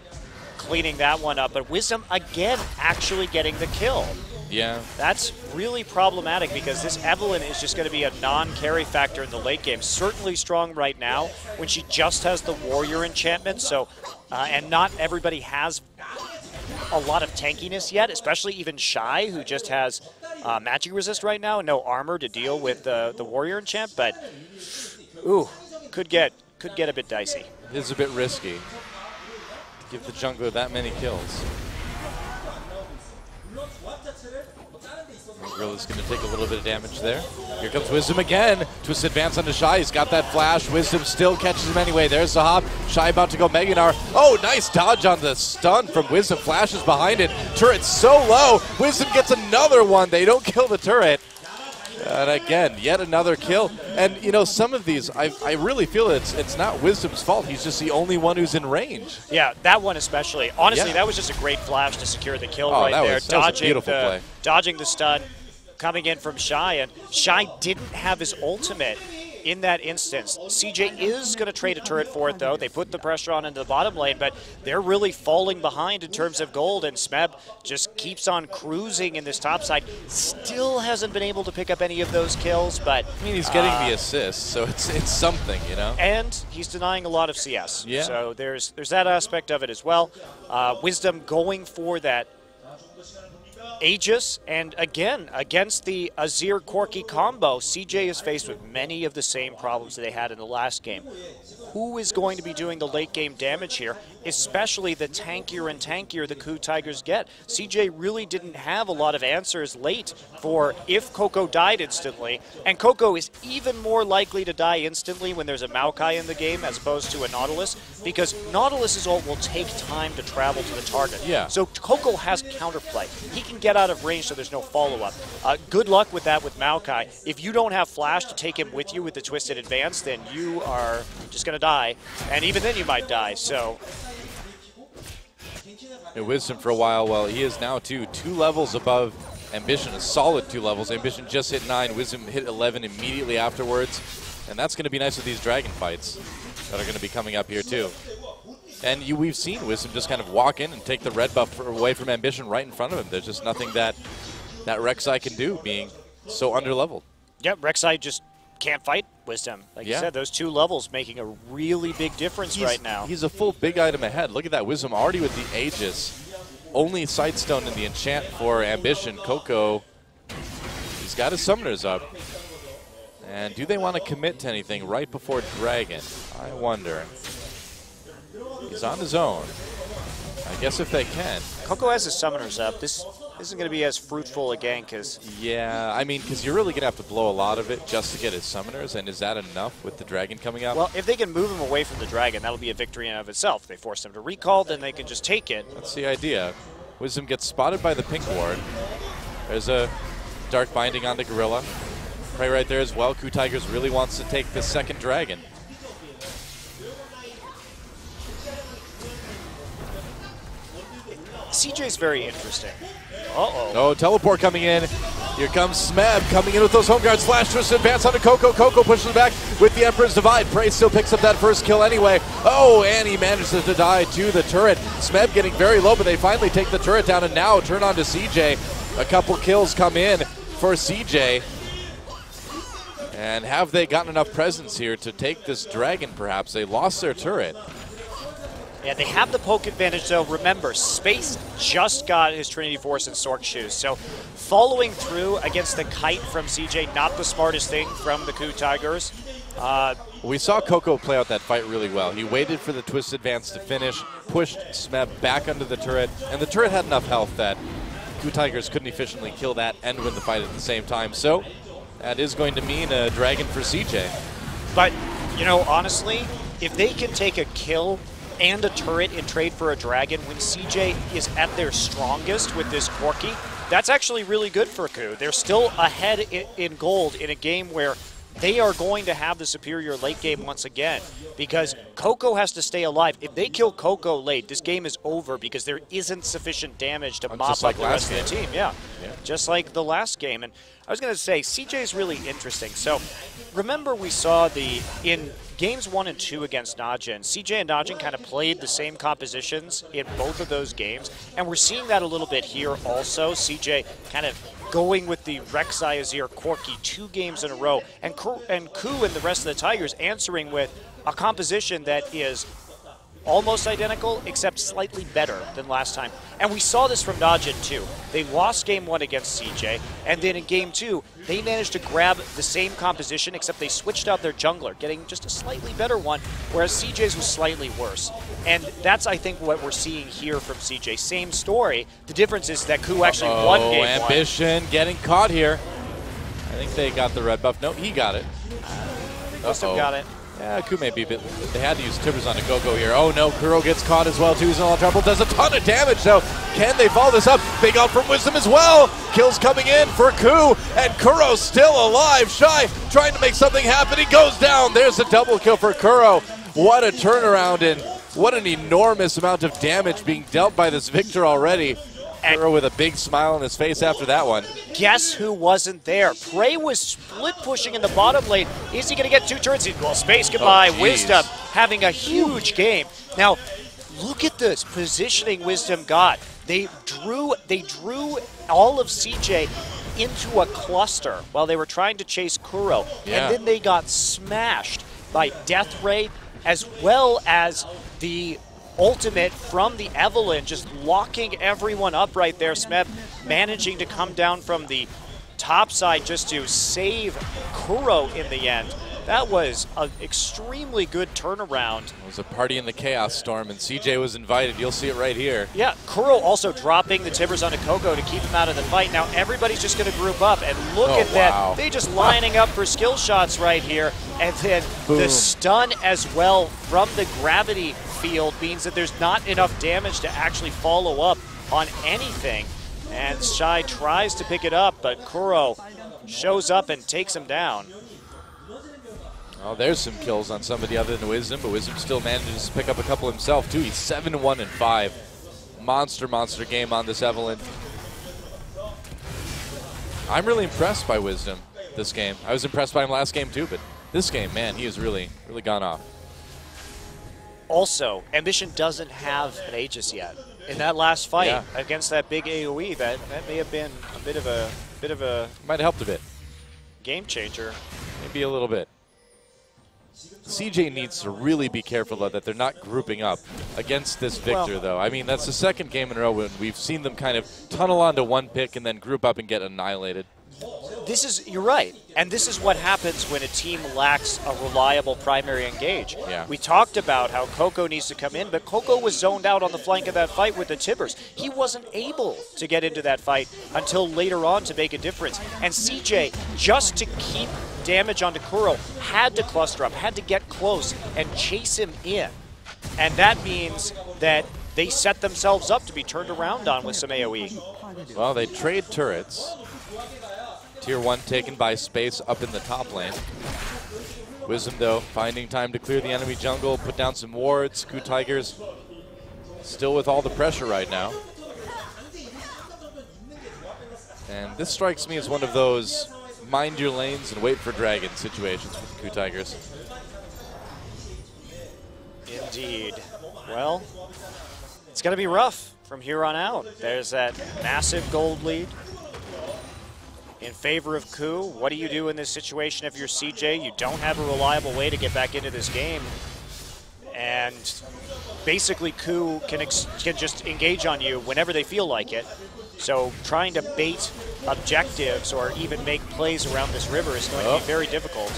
cleaning that one up, but Wisdom again actually getting the kill. Yeah. That's really problematic because this Evelynn is just going to be a non-carry factor in the late game. Certainly strong right now when she just has the warrior enchantment. So, uh, and not everybody has a lot of tankiness yet, especially even Shy, who just has uh, magic resist right now and no armor to deal with the the warrior enchant. But ooh, could get could get a bit dicey. It is a bit risky to give the jungler that many kills. Gorilla's going to take a little bit of damage there. Here comes Wisdom again. Twist advance onto Shy. He's got that flash. Wisdom still catches him anyway. There's the hop. Shy about to go Mega Gnar. Oh, nice dodge on the stun from Wisdom. Flashes behind it. Turret's so low. Wisdom gets another one. They don't kill the turret. And again, yet another kill. And you know, some of these, I, I really feel it's it's not Wisdom's fault. He's just the only one who's in range. Yeah, that one especially. Honestly, Yeah. that was just a great flash to secure the kill Oh, right there. was- that was a dodging beautiful the play. dodging the stun, coming in from Shy, and Shy didn't have his ultimate in that instance. CJ is going to trade a turret for it though. They put the pressure on into the bottom lane, but they're really falling behind in terms of gold. And Smeb just keeps on cruising in this top side. Still hasn't been able to pick up any of those kills, but I mean, he's getting uh, the assist, so it's it's something, you know. and he's denying a lot of CS. Yeah. So there's there's that aspect of it as well. Uh, Wisdom going for that Aegis, and again against the Azir Corki combo, CJ is faced with many of the same problems that they had in the last game. Who is going to be doing the late game damage here, especially the tankier and tankier the KOO Tigers get? CJ really didn't have a lot of answers late for if Coco died instantly, and Coco is even more likely to die instantly when there's a Maokai in the game as opposed to a Nautilus, because Nautilus's ult will take time to travel to the target. Yeah. So Coco has counterplay. He can get out of range so there's no follow-up. Uh, good luck with that with Maokai. If you don't have Flash to take him with you with the Twisted Advance, then you are just going to die. And even then you might die. So Wisdom for a while, well, he is now too two levels above Ambition, a solid two levels. Ambition just hit nine, Wisdom hit 11 immediately afterwards, and that's going to be nice with these dragon fights that are going to be coming up here too. And you, we've seen Wisdom just kind of walk in and take the red buff away from Ambition right in front of him. There's just nothing that that Rek'Sai can do, being so underleveled. Yep, Rek'Sai just can't fight Wisdom. Like you said, those two levels making a really big difference He's- right now. He's a full big item ahead. Look at that Wisdom already with the Aegis. Only Sightstone in the enchant for Ambition. Coco, he's got his summoners up. And do they want to commit to anything right before Dragon? I wonder. He's on his own. I guess if they can. Coco has his summoners up. This isn't going to be as fruitful again because Yeah, I mean, because you're really going to have to blow a lot of it just to get his summoners. And is that enough with the Dragon coming out? Well, if they can move him away from the dragon, that'll be a victory in and of itself. They force them to recall, then they can just take it. That's the idea. Wisdom gets spotted by the pink ward. There's a dark binding on the gorilla. PraY right there as well. KOO Tigers really wants to take the second dragon. CJ's very interesting. Uh-oh. Oh, teleport coming in. Here comes Smeb coming in with those home guards. Flash twist advance onto Coco. Coco pushes back with the Emperor's Divide. PraY still picks up that first kill anyway. Oh, and he manages to die to the turret. Smeb getting very low, but they finally take the turret down and now turn on to CJ. A couple kills come in for CJ. And have they gotten enough presence here to take this dragon, perhaps? They lost their turret. Yeah, they have the poke advantage, though. Remember, Space just got his Trinity Force and Sorc Shoes, so following through against the kite from CJ, not the smartest thing from the KOO Tigers. Uh, We saw Coco play out that fight really well. He waited for the twist advance to finish, pushed Smeb back under the turret, and the turret had enough health that KOO Tigers couldn't efficiently kill that and win the fight at the same time. So that is going to mean a dragon for CJ. but, you know, honestly, if they can take a kill and a turret in trade for a dragon when CJ is at their strongest with this Corki, that's actually really good for KOO. They're still ahead in gold in a game where they are going to have the superior late game once again because Coco has to stay alive. If they kill Coco late, this game is over because there isn't sufficient damage to mop up like the rest of the team. Yeah. just like the last game. And I was going to say, CJ is really interesting. So remember we saw the in games one and two against Najin, CJ and Najin kind of played the same compositions in both of those games, and we're seeing that a little bit here also. CJ kind of going with the Rek'Sai Azir Corki two games in a row, and and KOO and the rest of the Tigers answering with a composition that is almost identical, except slightly better than last time. And we saw this from Najin too. They lost game one against CJ, and then in game two, they managed to grab the same composition, except they switched out their jungler, getting just a slightly better one, whereas CJ's was slightly worse. And that's, I think, what we're seeing here from CJ. Same story. The difference is that KOO actually won Oh, game one. ambition getting caught here. I think they got the red buff. No, he got it. Wisdom Uh-oh. got it. Yeah, KOO may be a bit. They had to use Tibbers on a go-go here. Oh no, Kuro gets caught as well lot of trouble. Does a ton of damage though. Can they follow this up? Big out from Wisdom as well. Kills coming in for KOO, and Kuro still alive. Shy trying to make something happen. He goes down. There's a double kill for Kuro. What a turnaround and what an enormous amount of damage being dealt by this Viktor already. Kuro with a big smile on his face after that one. Guess who wasn't there? PraY was split pushing in the bottom lane. Is he going to get two turns? Well, space oh, goodbye. Oh. Wisdom having a huge game. Now, look at this positioning Wisdom got. They drew. They drew all of CJ into a cluster while they were trying to chase Kuro, Yeah. and then they got smashed by Death Ray as well as the ultimate from the Evelynn, just locking everyone up right there. Smeb managing to come down from the top side just to save Kuro in the end. That was an extremely good turnaround. It was a party in the Chaos Storm, and CJ was invited. You'll see it right here. Yeah, Kuro also dropping the Tibbers onto Coco to keep him out of the fight. Now everybody's just going to group up, and look Oh, at that. wow. They just lining up for skill shots right here. And then the stun as well from the gravity field means that there's not enough damage to actually follow up on anything. And Shy tries to pick it up, but Kuro shows up and takes him down. Oh, there's some kills on somebody other than Wisdom, but Wisdom still manages to pick up a couple himself too. He's seven one and five. Monster, monster game on this Evelynn. I'm really impressed by Wisdom this game. I was impressed by him last game too, but this game, man, he has really, really gone off. Also, Ambition doesn't have an Aegis yet. In that last fight Yeah. against that big AoE, that, that may have been a bit of a bit of a Might have helped a bit, game changer. maybe a little bit. CJ needs to really be careful though that they're not grouping up against this Viktor Well- though. I mean, that's the second game in a row when we've seen them kind of tunnel onto one pick and then group up and get annihilated. This is you're right, and this is what happens when a team lacks a reliable primary engage. Yeah. We talked about how Coco needs to come in, but Coco was zoned out on the flank of that fight with the Tibbers. He wasn't able to get into that fight until later on to make a difference. And CJ, just to keep damage onto Kuro, had to cluster up, had to get close and chase him in. And that means that they set themselves up to be turned around on with some. AoE. Well, they trade turrets Tier 1 taken by Space up in the top lane. Wisdom, though, finding time to clear the enemy jungle, put down some wards. KOO Tigers still with all the pressure right now. And this strikes me as one of those mind your lanes and wait for dragon situations with the KOO Tigers. Indeed. Well, it's going to be rough from here on out. There's that massive gold lead in favor of KOO. What do you do in this situation if you're CJ? You don't have a reliable way to get back into this game. And basically, KOO can, can just engage on you whenever they feel like it. So trying to bait objectives or even make plays around this river is going oh. to be oh. very difficult.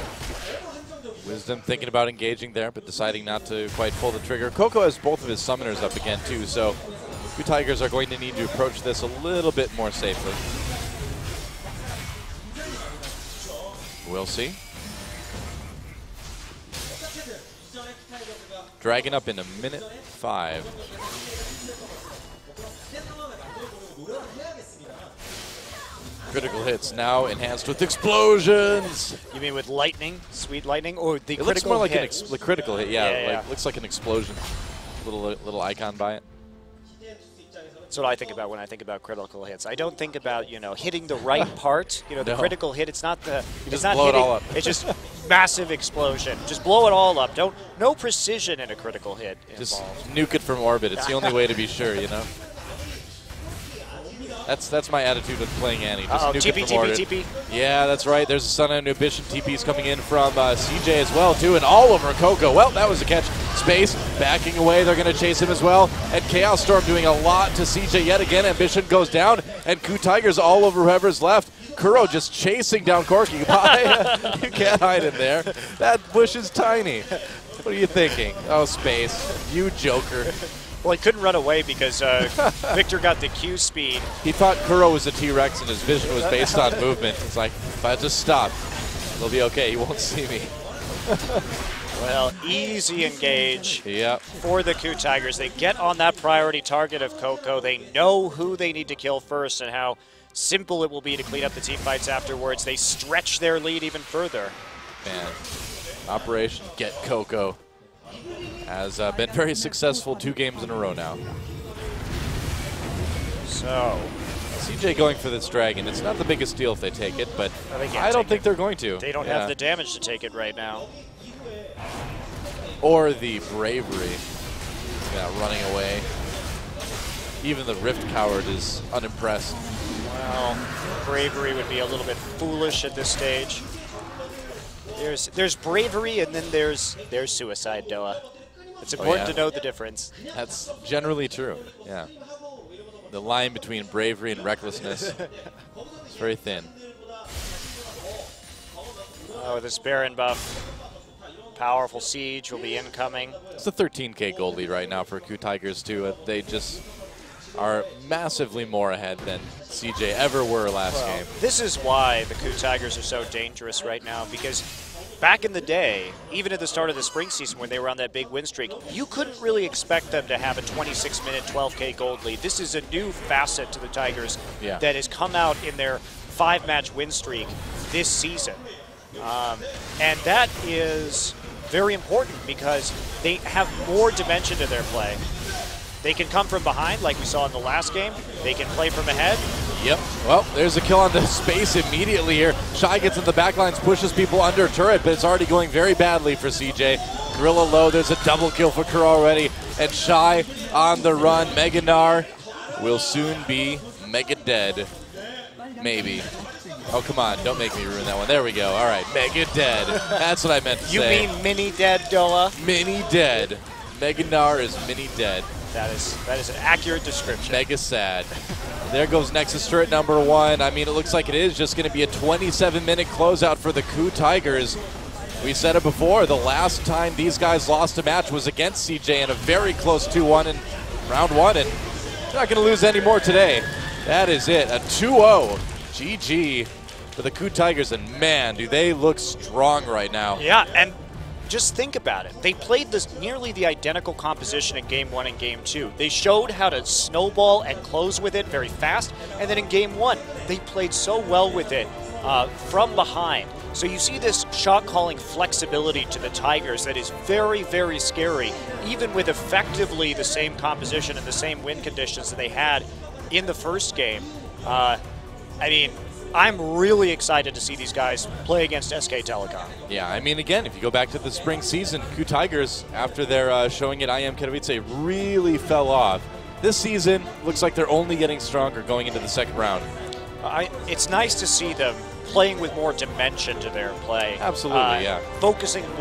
Wisdom thinking about engaging there, but deciding not to quite pull the trigger. Coco has both of his summoners up again, too, so KOO Tigers are going to need to approach this a little bit more safely. We'll see. Dragon up in a minute five. Critical hits now enhanced with explosions. You mean with lightning, sweet lightning, or the it critical looks more like hit? an critical hit. Yeah, yeah, yeah. Like, looks like an explosion. Little uh, little icon by it. That's what I think about when I think about critical hits. I don't think about you know hitting the right (laughs) part. You know, the no. critical hit. It's not the. You it's not blow hitting, it all up. It's just (laughs) massive explosion. Just blow it all up. Don't no precision in a critical hit. Just nuke it from orbit. It's the only way to be sure. You know. That's that's my attitude with playing Annie. Just uh -oh, TP, TP, TP. Yeah, that's right. There's a Sun Inhibition TP's coming in from uh, CJ as well, too, and all over Coco. Well, that was a catch. Space backing away. They're going to chase him as well. And Chaos Storm doing a lot to CJ yet again. Ambition goes down, and KOO Tigers all over whoever's left. Kuro just chasing down Corki. (laughs) you can't hide in there. That bush is tiny. What are you thinking? Oh, Space. You joker. Well, he couldn't run away because uh, (laughs) Viktor got the Q speed. He thought Kuro was a T-Rex and his vision was based on movement. It's like, if I just stop, he'll be okay. He won't see me. (laughs) well, easy engage yep. for the KOO Tigers. They get on that priority target of Coco. They know who they need to kill first and how simple it will be to clean up the team fights afterwards. They stretch their lead even further. Man, Operation Get Coco has uh, been very successful two games in a row now. So, CJ going for this dragon. It's not the biggest deal if they take it, but I don't think it. they're going to. They don't yeah. have the damage to take it right now. Or the bravery. Yeah, running away. Even the Rift Coward is unimpressed. Well, bravery would be a little bit foolish at this stage. There's there's bravery and then there's there's suicide, Doa. It's oh, important oh, yeah. to know the difference. That's generally true. Yeah. The line between bravery and recklessness is very thin. Oh, this Baron buff. Powerful siege will be incoming. It's a 13k gold lead right now for KOO Tigers too. They just are massively more ahead than CJ ever were last well, game. This is why the KOO Tigers are so dangerous right now because back in the day, even at the start of the spring season when they were on that big win streak, you couldn't really expect them to have a 26-minute 12K gold lead. This is a new facet to the Tigers yeah. that has come out in their five-match win streak this season. Um, and that is very important because they have more dimension to their play. They can come from behind like we saw in the last game. They can play from ahead. Yep. Well, there's a kill on the (laughs) space immediately here. Shy gets in the backlines, pushes people under turret, but it's already going very badly for CJ. Gorilla low, there's a double kill for Kerr already. And Shy on the run. Mega Gnar will soon be mega dead. Maybe. Oh, come on. Don't make me ruin that one. There we go. All right. Mega dead. That's what I meant to you say. You mean mini dead, Doa? Mini dead. Mega Gnar is mini dead. That is that is an accurate description. Mega sad. there goes Nexus turret number one. I mean, it looks like it is just going to be a 27-minute closeout for the KOO Tigers. We said it before, the last time these guys lost a match was against CJ in a very close 2-1 in round one, and they're not going to lose any more today. That is it, a 2-0 GG for the KOO Tigers, and man, do they look strong right now. Yeah, and just think about it. They played this nearly the identical composition in game one and game two. They showed how to snowball and close with it very fast, and then in game one, they played so well with it uh, from behind. So you see this shot calling flexibility to the Tigers that is very, very scary, even with effectively the same composition and the same wind conditions that they had in the first game. Uh, I mean, I'm really excited to see these guys play against SK Telecom. Yeah, I mean, again, if you go back to the spring season, KOO Tigers, after their uh, showing at IEM Katowice, really fell off. This season looks like they're only getting stronger going into the second round. I, it's nice to see them playing with more dimension to their play. Absolutely, Uh, yeah. Focusing more.